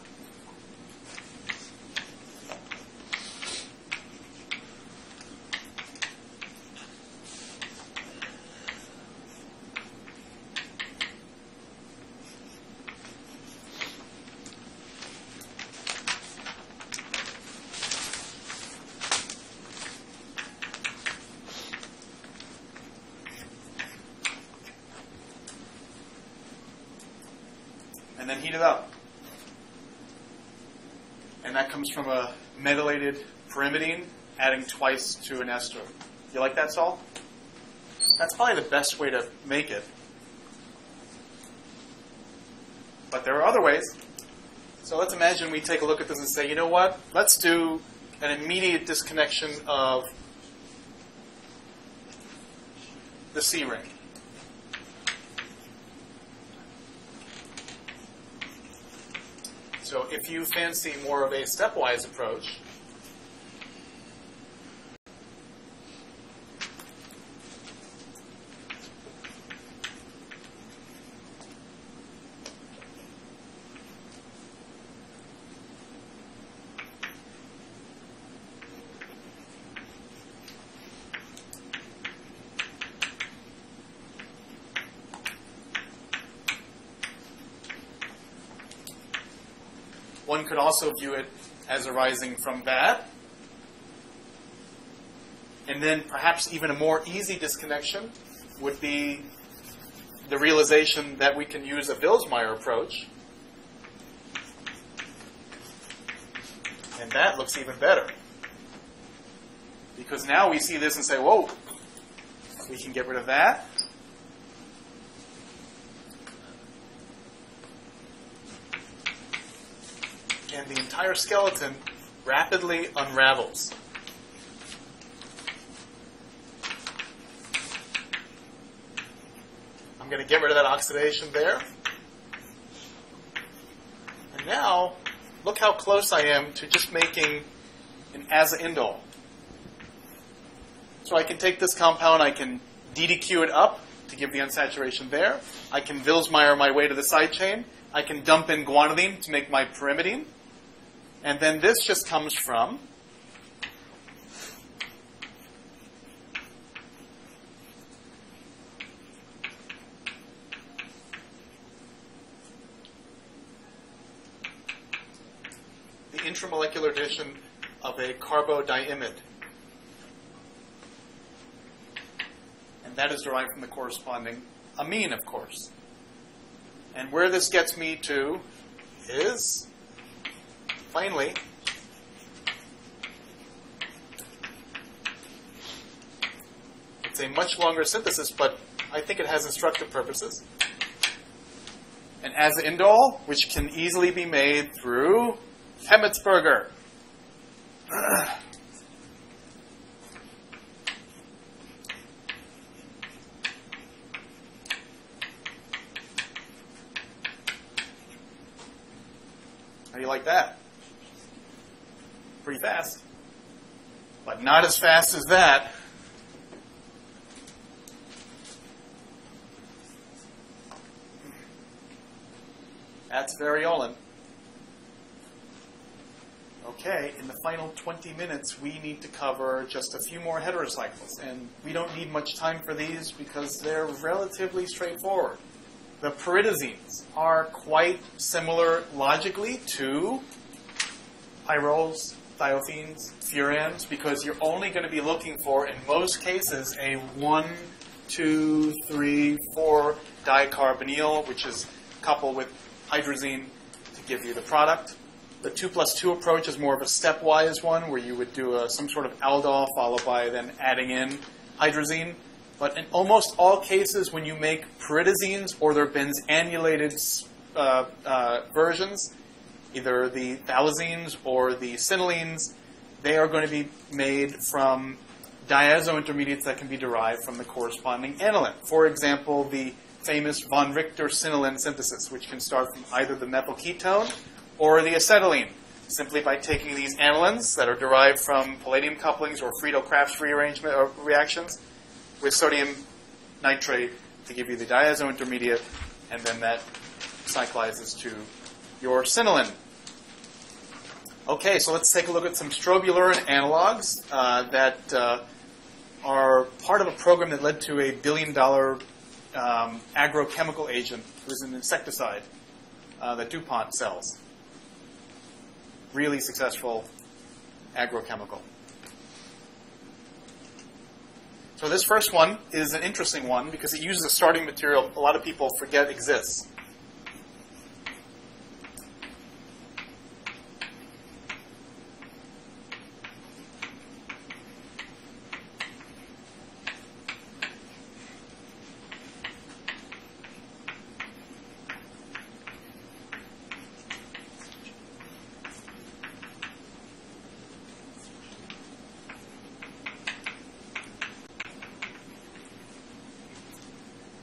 Speaker 2: And then heat it up. And that comes from a methylated pyrimidine, adding twice to an ester. You like that, Saul? That's probably the best way to make it. But there are other ways. So let's imagine we take a look at this and say, you know what? Let's do an immediate disconnection of the C ring. So if you fancy more of a stepwise approach, also view it as arising from that. And then perhaps even a more easy disconnection would be the realization that we can use a Vilsmeier approach. And that looks even better. Because now we see this and say, whoa, We can get rid of that. And the entire skeleton rapidly unravels. I'm going to get rid of that oxidation there. And now, look how close I am to just making an azaindole. So I can take this compound, I can DDQ it up to give the unsaturation there. I can Vilsmeier my way to the side chain. I can dump in guanidine to make my pyrimidine. And then this just comes from the intramolecular addition of a carbodiimide. And that is derived from the corresponding amine, of course. And where this gets me to is, finally, it's a much longer synthesis, but I think it has instructive purposes. An azaindole, which can easily be made through Hemetsberger. How do you like that? Pretty fast. But not as fast as that. That's variolin. Okay, in the final 20 minutes, we need to cover just a few more heterocycles. And we don't need much time for these because they're relatively straightforward. The pyridazines are quite similar logically to pyrroles, thiophenes, furans, because you're only going to be looking for, in most cases, a 1, 2, 3, 4 dicarbonyl, which is coupled with hydrazine to give you the product. The 2 plus 2 approach is more of a stepwise one where you would do a, some sort of aldol followed by then adding in hydrazine. But in almost all cases, when you make pyridazines or their benzannulated uh, uh, versions, either the phthalazines or the cinnolines, they are going to be made from diazo intermediates that can be derived from the corresponding aniline. For example, the famous von Richter cinnoline synthesis, which can start from either the methyl ketone or the acetylene, simply by taking these anilines that are derived from palladium couplings or Friedel-Crafts rearrangement or reactions with sodium nitrate to give you the diazo intermediate, and then that cyclizes to your cinnoline. Okay, so let's take a look at some strobilurin analogs uh, that uh, are part of a program that led to a billion dollar um, agrochemical agent. It was an insecticide uh, that DuPont sells. Really successful agrochemical. So this first one is an interesting one because it uses a starting material a lot of people forget exists.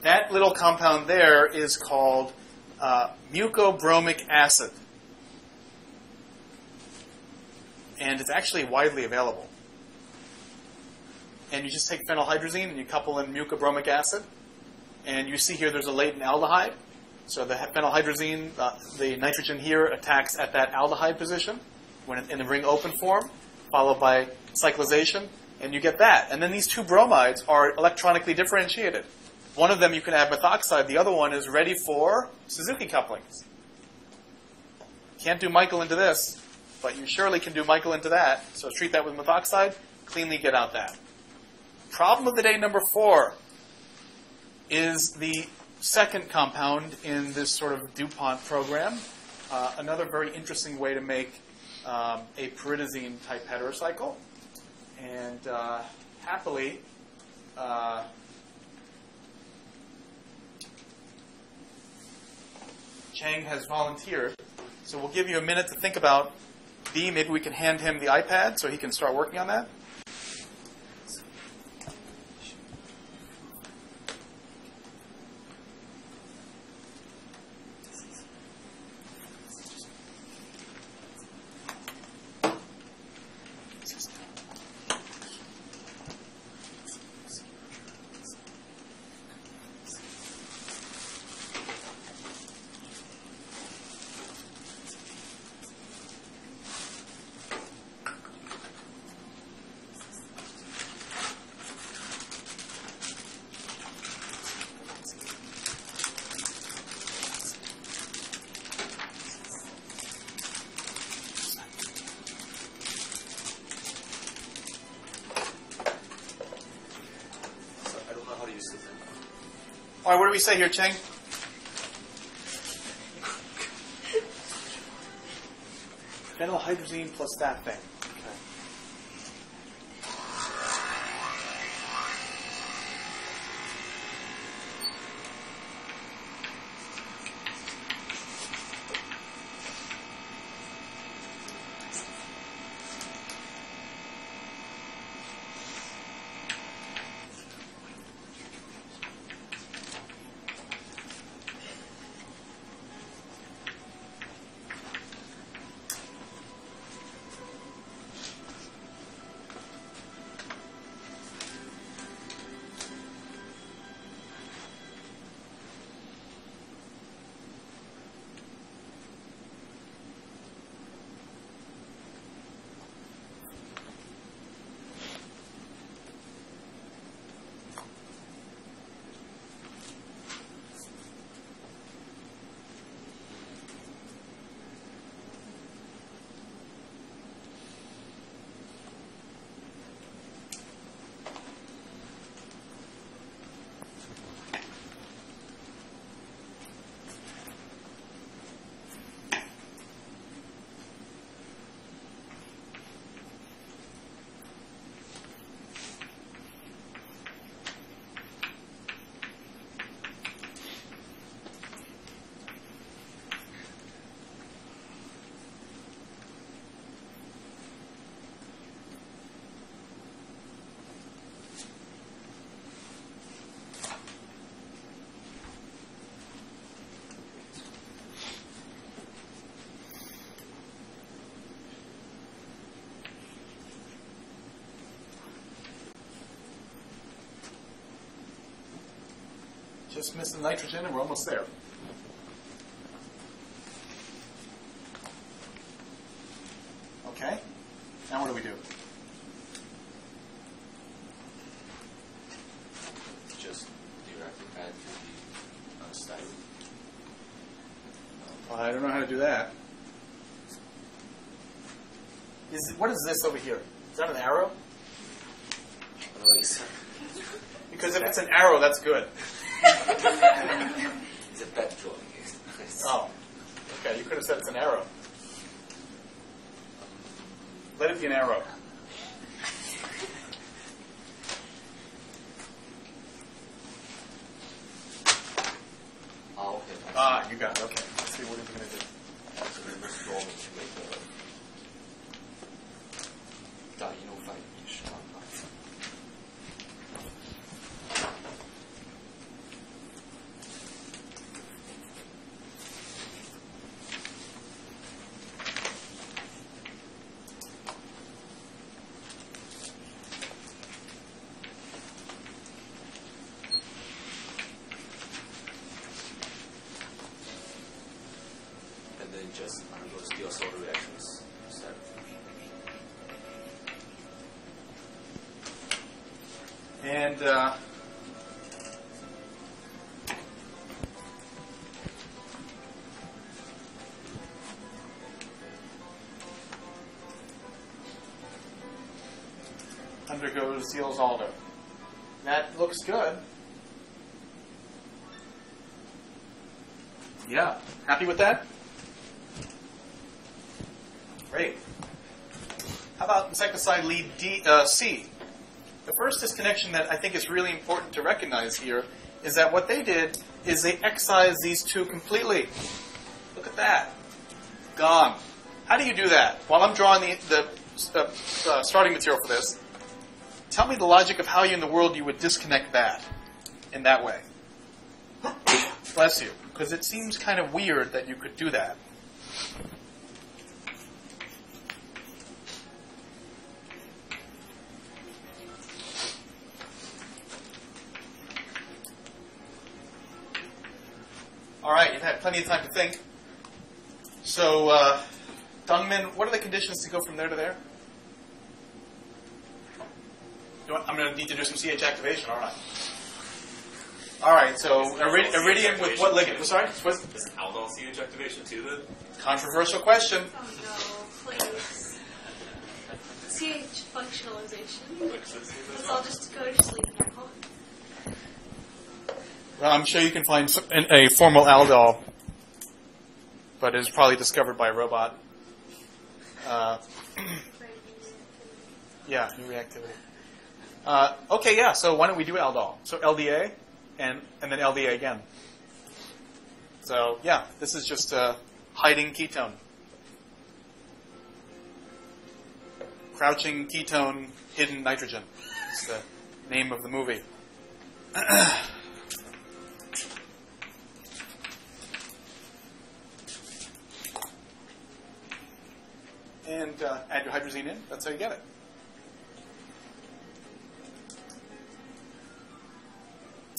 Speaker 2: That little compound there is called uh, mucobromic acid. And it's actually widely available. And you just take phenylhydrazine and you couple in mucobromic acid. And you see here there's a latent aldehyde. So the phenylhydrazine, uh, the nitrogen here attacks at that aldehyde position when in the ring open form, followed by cyclization, and you get that. And then these two bromides are electronically differentiated. One of them you can add methoxide. The other one is ready for Suzuki couplings. Can't do Michael into this, but you surely can do Michael into that. So treat that with methoxide, cleanly get out that. Problem of the day number four is the second compound in this sort of DuPont program. Uh, another very interesting way to make um, a pyridazine type heterocycle. And uh, happily, uh, Chang has volunteered. So we'll give you a minute to think about B. Maybe we can hand him the iPad so he can start working on that. Do we say here, Chang? Phenylhydrazine plus that thing. Okay. Just missing nitrogen, and we're almost there. Okay. Now what do we do?
Speaker 6: Just directly add to the uh, styrene.
Speaker 2: I don't know how to do that. Is what is this over here? Is that an arrow? Because if it's an arrow, that's good. Diels Alder. That looks good. Yeah. Happy with that? Great. How about insecticide lead D, uh, C? The first disconnection that I think is really important to recognize here is that what they did is they excised these two completely. Look at that. Gone. How do you do that? While I'm drawing the, the uh, uh, starting material for this, tell me the logic of how you in the world you would disconnect that in that way. Bless you. Because it seems kind of weird that you could do that. All right, you've had plenty of time to think. So, uh, what are the conditions to go from there to there? You know what, I'm going to need to do some CH activation, aren't I? All right, so iri- iridium with what ligand? Sorry, what?
Speaker 5: Is aldol CH activation too then?
Speaker 2: Controversial question.
Speaker 3: Oh no, please. CH functionalization. Let's all just go to sleep now.
Speaker 2: Well, I'm sure you can find a formal aldol, but it was probably discovered by a robot. Uh, yeah, new reactivity. Uh, okay, yeah. So why don't we do aldol? So LDA, and and then LDA again. So yeah, this is just a hiding ketone, crouching ketone, hidden nitrogen. It's the name of the movie. and uh, add your hydrazine in. That's how you get it.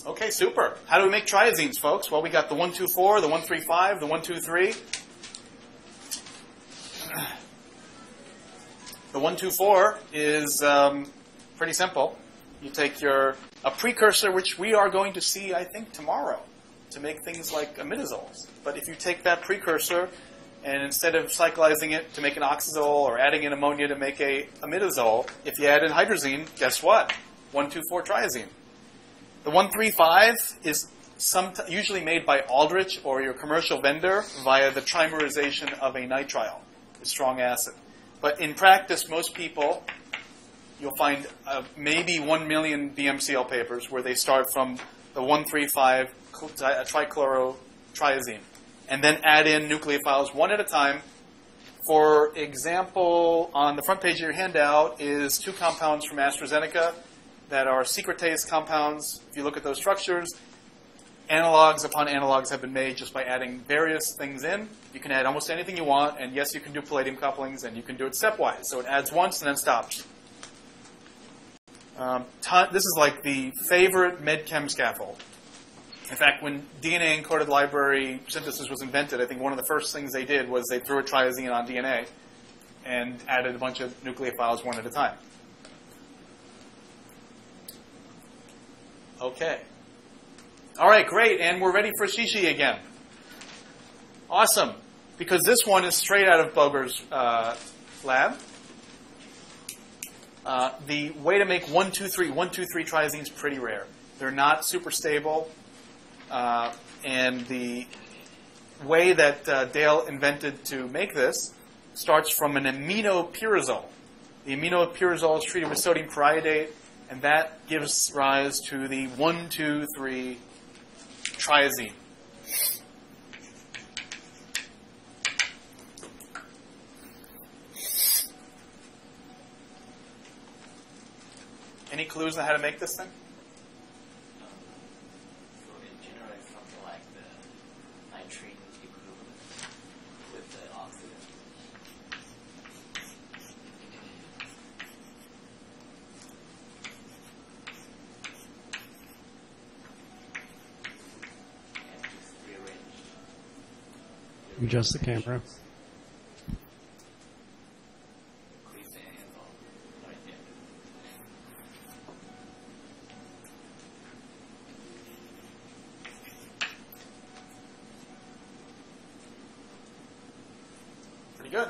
Speaker 2: Okay, super. How do we make triazines, folks? Well, we got the 124, the 135, the 123. The 124 is um, pretty simple. You take your a precursor, which we are going to see, I think, tomorrow, to make things like imidazoles. But if you take that precursor and instead of cyclizing it to make an oxazole or adding in ammonia to make a imidazole, if you add in hydrazine, guess what? 124 triazine. The 135 is some, usually made by Aldrich or your commercial vendor via the trimerization of a nitrile, a strong acid. But in practice, most people, you'll find uh, maybe 1 million BMCL papers where they start from the 135 cl- tri- trichlorotriazine and then add in nucleophiles one at a time. For example, on the front page of your handout is two compounds from AstraZeneca that are secretase compounds. If you look at those structures, analogs upon analogs have been made just by adding various things in. You can add almost anything you want, and yes, you can do palladium couplings, and you can do it stepwise. So it adds once and then stops. Um, this is like the favorite medchem scaffold. In fact, when DNA encoded library synthesis was invented, I think one of the first things they did was they threw a triazine on DNA and added a bunch of nucleophiles one at a time. Okay. All right, great. And we're ready for Shishi again. Awesome. Because this one is straight out of Boger's uh, lab. Uh, the way to make 123, 123 triazine is pretty rare. They're not super stable. Uh, and the way that uh, Dale invented to make this starts from an aminopyrazole. The aminopyrazole is treated with sodium periodate, and that gives rise to the 123 triazine. Any clues on how to make this thing?
Speaker 7: So it generates something like the nitrene equivalent with the oxidant. And just rearrange.
Speaker 8: Adjust the camera.
Speaker 2: Pretty good.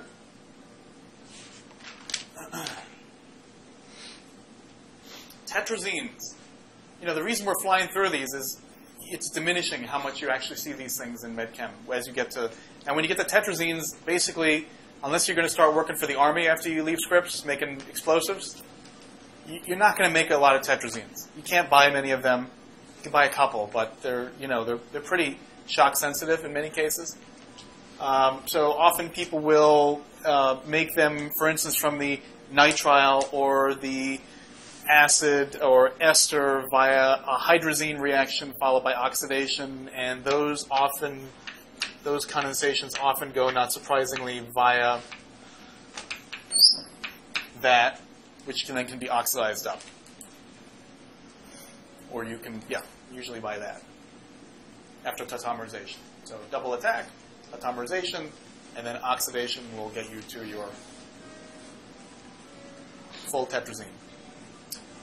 Speaker 2: Tetrazines. You know, the reason we're flying through these is it's diminishing how much you actually see these things in medchem as you get to. And when you get to tetrazines, basically, unless you're going to start working for the army after you leave Scripps making explosives, you- you're not going to make a lot of tetrazines. You can't buy many of them. You can buy a couple, but they're you know they're they're pretty shock sensitive in many cases. Um, so often people will uh, make them, for instance, from the nitrile or the acid or ester via a hydrazine reaction followed by oxidation, and those often, those condensations often go, not surprisingly, via that, which can then can be oxidized up. Or you can, yeah, usually by that after tautomerization. So double attack, tautomerization, and then oxidation will get you to your full tetrazine.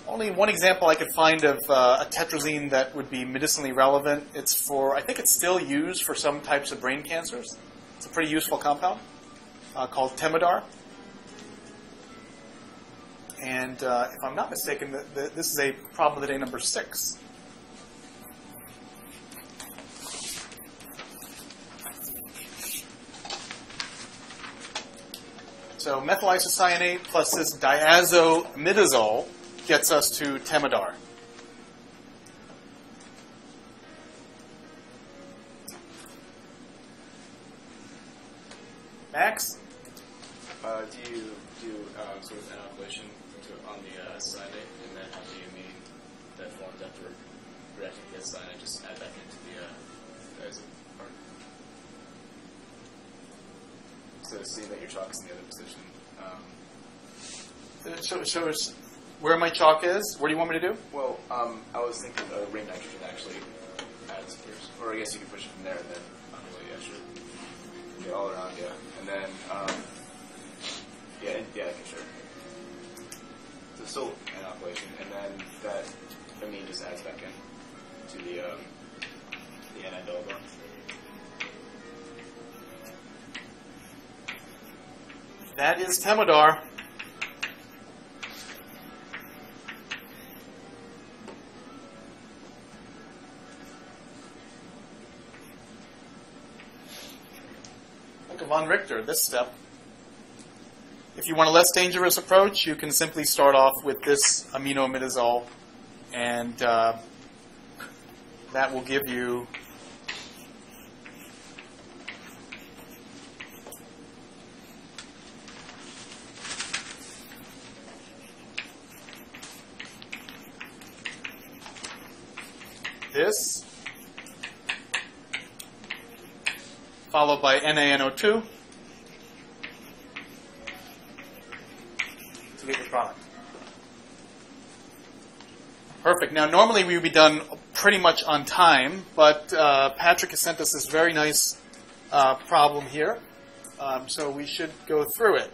Speaker 2: Only one example I could find of uh, a tetrazine that would be medicinally relevant. It's for, I think it's still used for some types of brain cancers. It's a pretty useful compound uh, called Temodar. And uh, if I'm not mistaken, the, the, this is a problem of the day number six. So methyl isocyanate plus this diazoimidazole gets us to Temodar. Max?
Speaker 10: Uh, do you do um, sort of inoculation to, on the uh, cyanide and then how do you amine that forms after reacting with the cyanide just add back into the uh, diazine part? So seeing that your chalk's in the other position, um,
Speaker 2: Uh, So, so it's where my chalk is. What do you want me to do?
Speaker 10: well, um, I was thinking uh, ring nitrogen actually adds first, or I guess you could push it from there and then really, yeah, sure. Yeah, all around, yeah, and then um, yeah, yeah, okay, sure. So still inoculation, and then that amine just adds back in to the um, the bond.
Speaker 2: That is Temodar. Richter, this step. If you want a less dangerous approach, you can simply start off with this aminoimidazole, and uh, that will give you this, followed by NaNO2 to get your product. Perfect. Now, normally we would be done pretty much on time, but uh, Patrick has sent us this very nice uh, problem here, um, so we should go through it.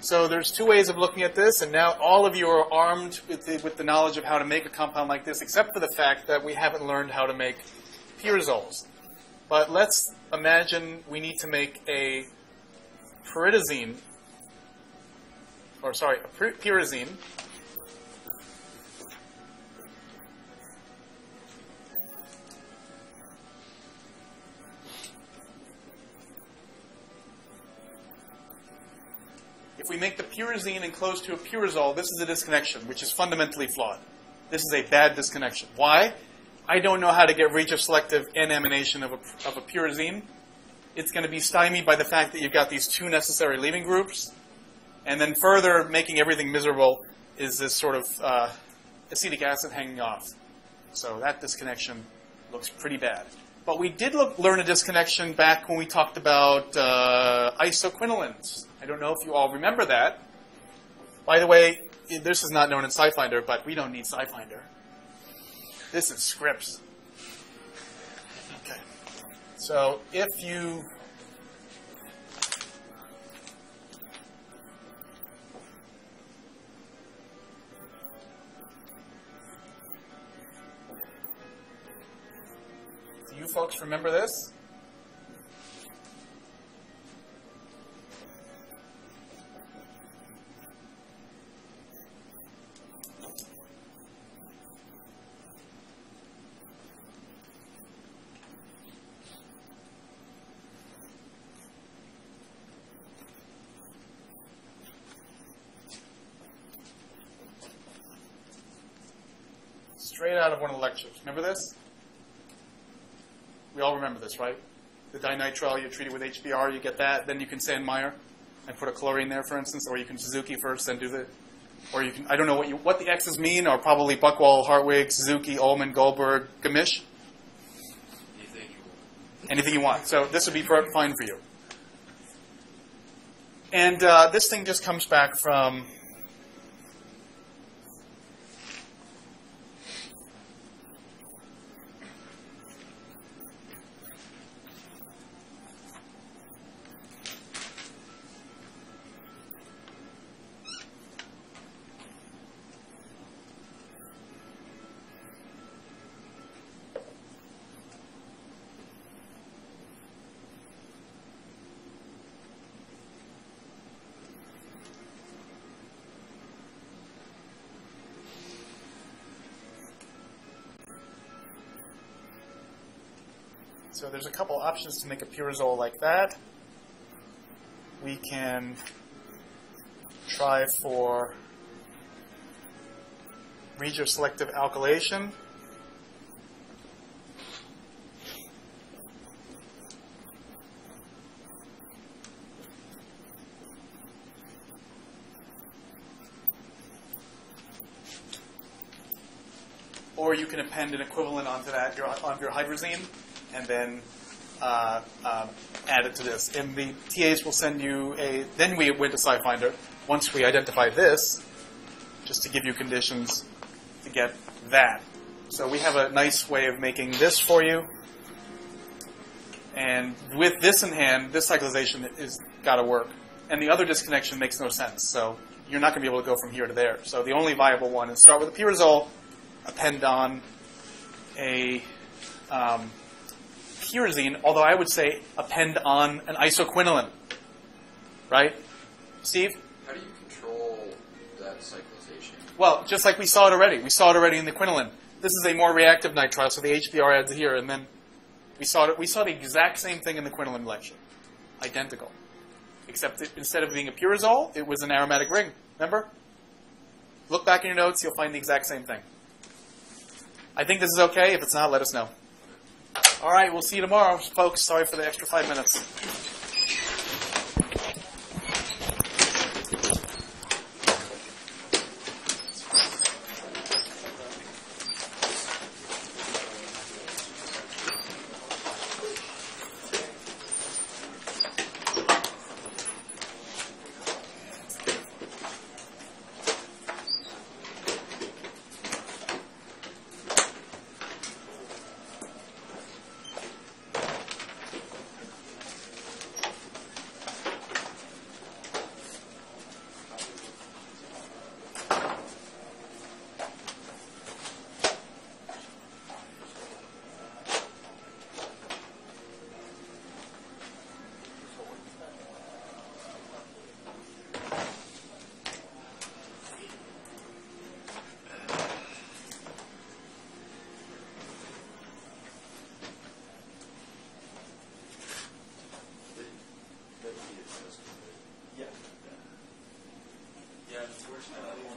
Speaker 2: So there's two ways of looking at this, and now all of you are armed with the, with the knowledge of how to make a compound like this, except for the fact that we haven't learned how to make pyrazoles. But let's imagine we need to make a pyridazine, or sorry, pyrazine. If we make the pyrazine enclosed to a pyrazole, this is a disconnection, which is fundamentally flawed. This is a bad disconnection. Why? I don't know how to get regioselective N amination of a, of a pyrazine. It's going to be stymied by the fact that you've got these two necessary leaving groups. And then further making everything miserable is this sort of uh, acetic acid hanging off. So that disconnection looks pretty bad. But we did look, learn a disconnection back when we talked about uh, isoquinolines. I don't know if you all remember that. By the way, this is not known in SciFinder, but we don't need SciFinder. This is Scripps. Okay. So if you you folks remember this? Straight out of one of the lectures. Remember this? We all remember this, right? the dinitrile, you treat it with HBr, you get that. Then you can Sandmeyer and put a chlorine there, for instance, or you can Suzuki first, then do the, or you can, I don't know what you, what the X's mean, are probably Buchwald, Hartwig, Suzuki, Ullmann, Goldberg, Gamish.
Speaker 5: Anything you want.
Speaker 2: anything you want. So this would be fine for you. And uh, this thing just comes back from. Couple options to make a pyrazole like that. We can try for regioselective alkylation. Or you can append an equivalent onto that, onto your hydrazine, and then uh, um, add it to this. And the TAs will send you a. Then we went to SciFinder. Once we identify this, just to give you conditions to get that. So we have a nice way of making this for you. And with this in hand, this cyclization is got to work. And the other disconnection makes no sense. So you're not going to be able to go from here to there. So the only viable one is start with a pyrazole, append on a um, pyrazine, although I would say append on an isoquinoline. Right? Steve?
Speaker 6: How do you control that cyclization?
Speaker 2: Well, just like we saw it already. We saw it already in the quinoline. This is a more reactive nitrile, so the HBr adds here, and then we saw it. We saw the exact same thing in the quinoline lecture, identical, except that instead of being a pyrazole, it was an aromatic ring. Remember? Look back in your notes; you'll find the exact same thing. I think this is okay. If it's not, let us know. All right, we'll see you tomorrow, folks. Sorry for the extra five minutes.
Speaker 11: personalities.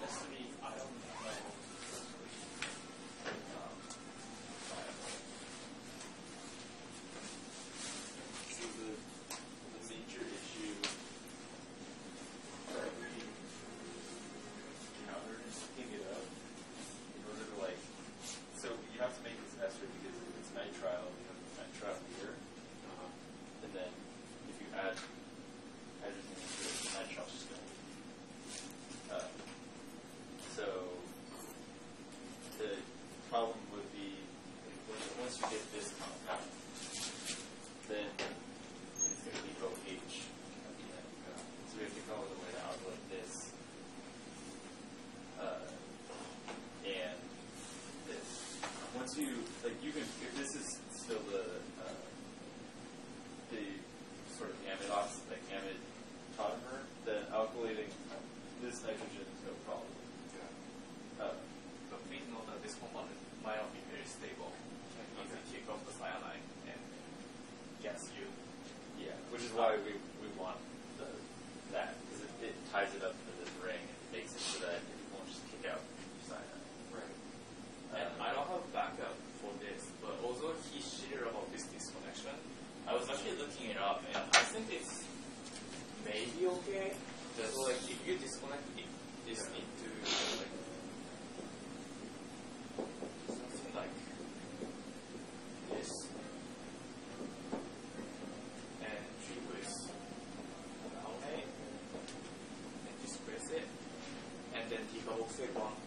Speaker 11: Decarboxylate one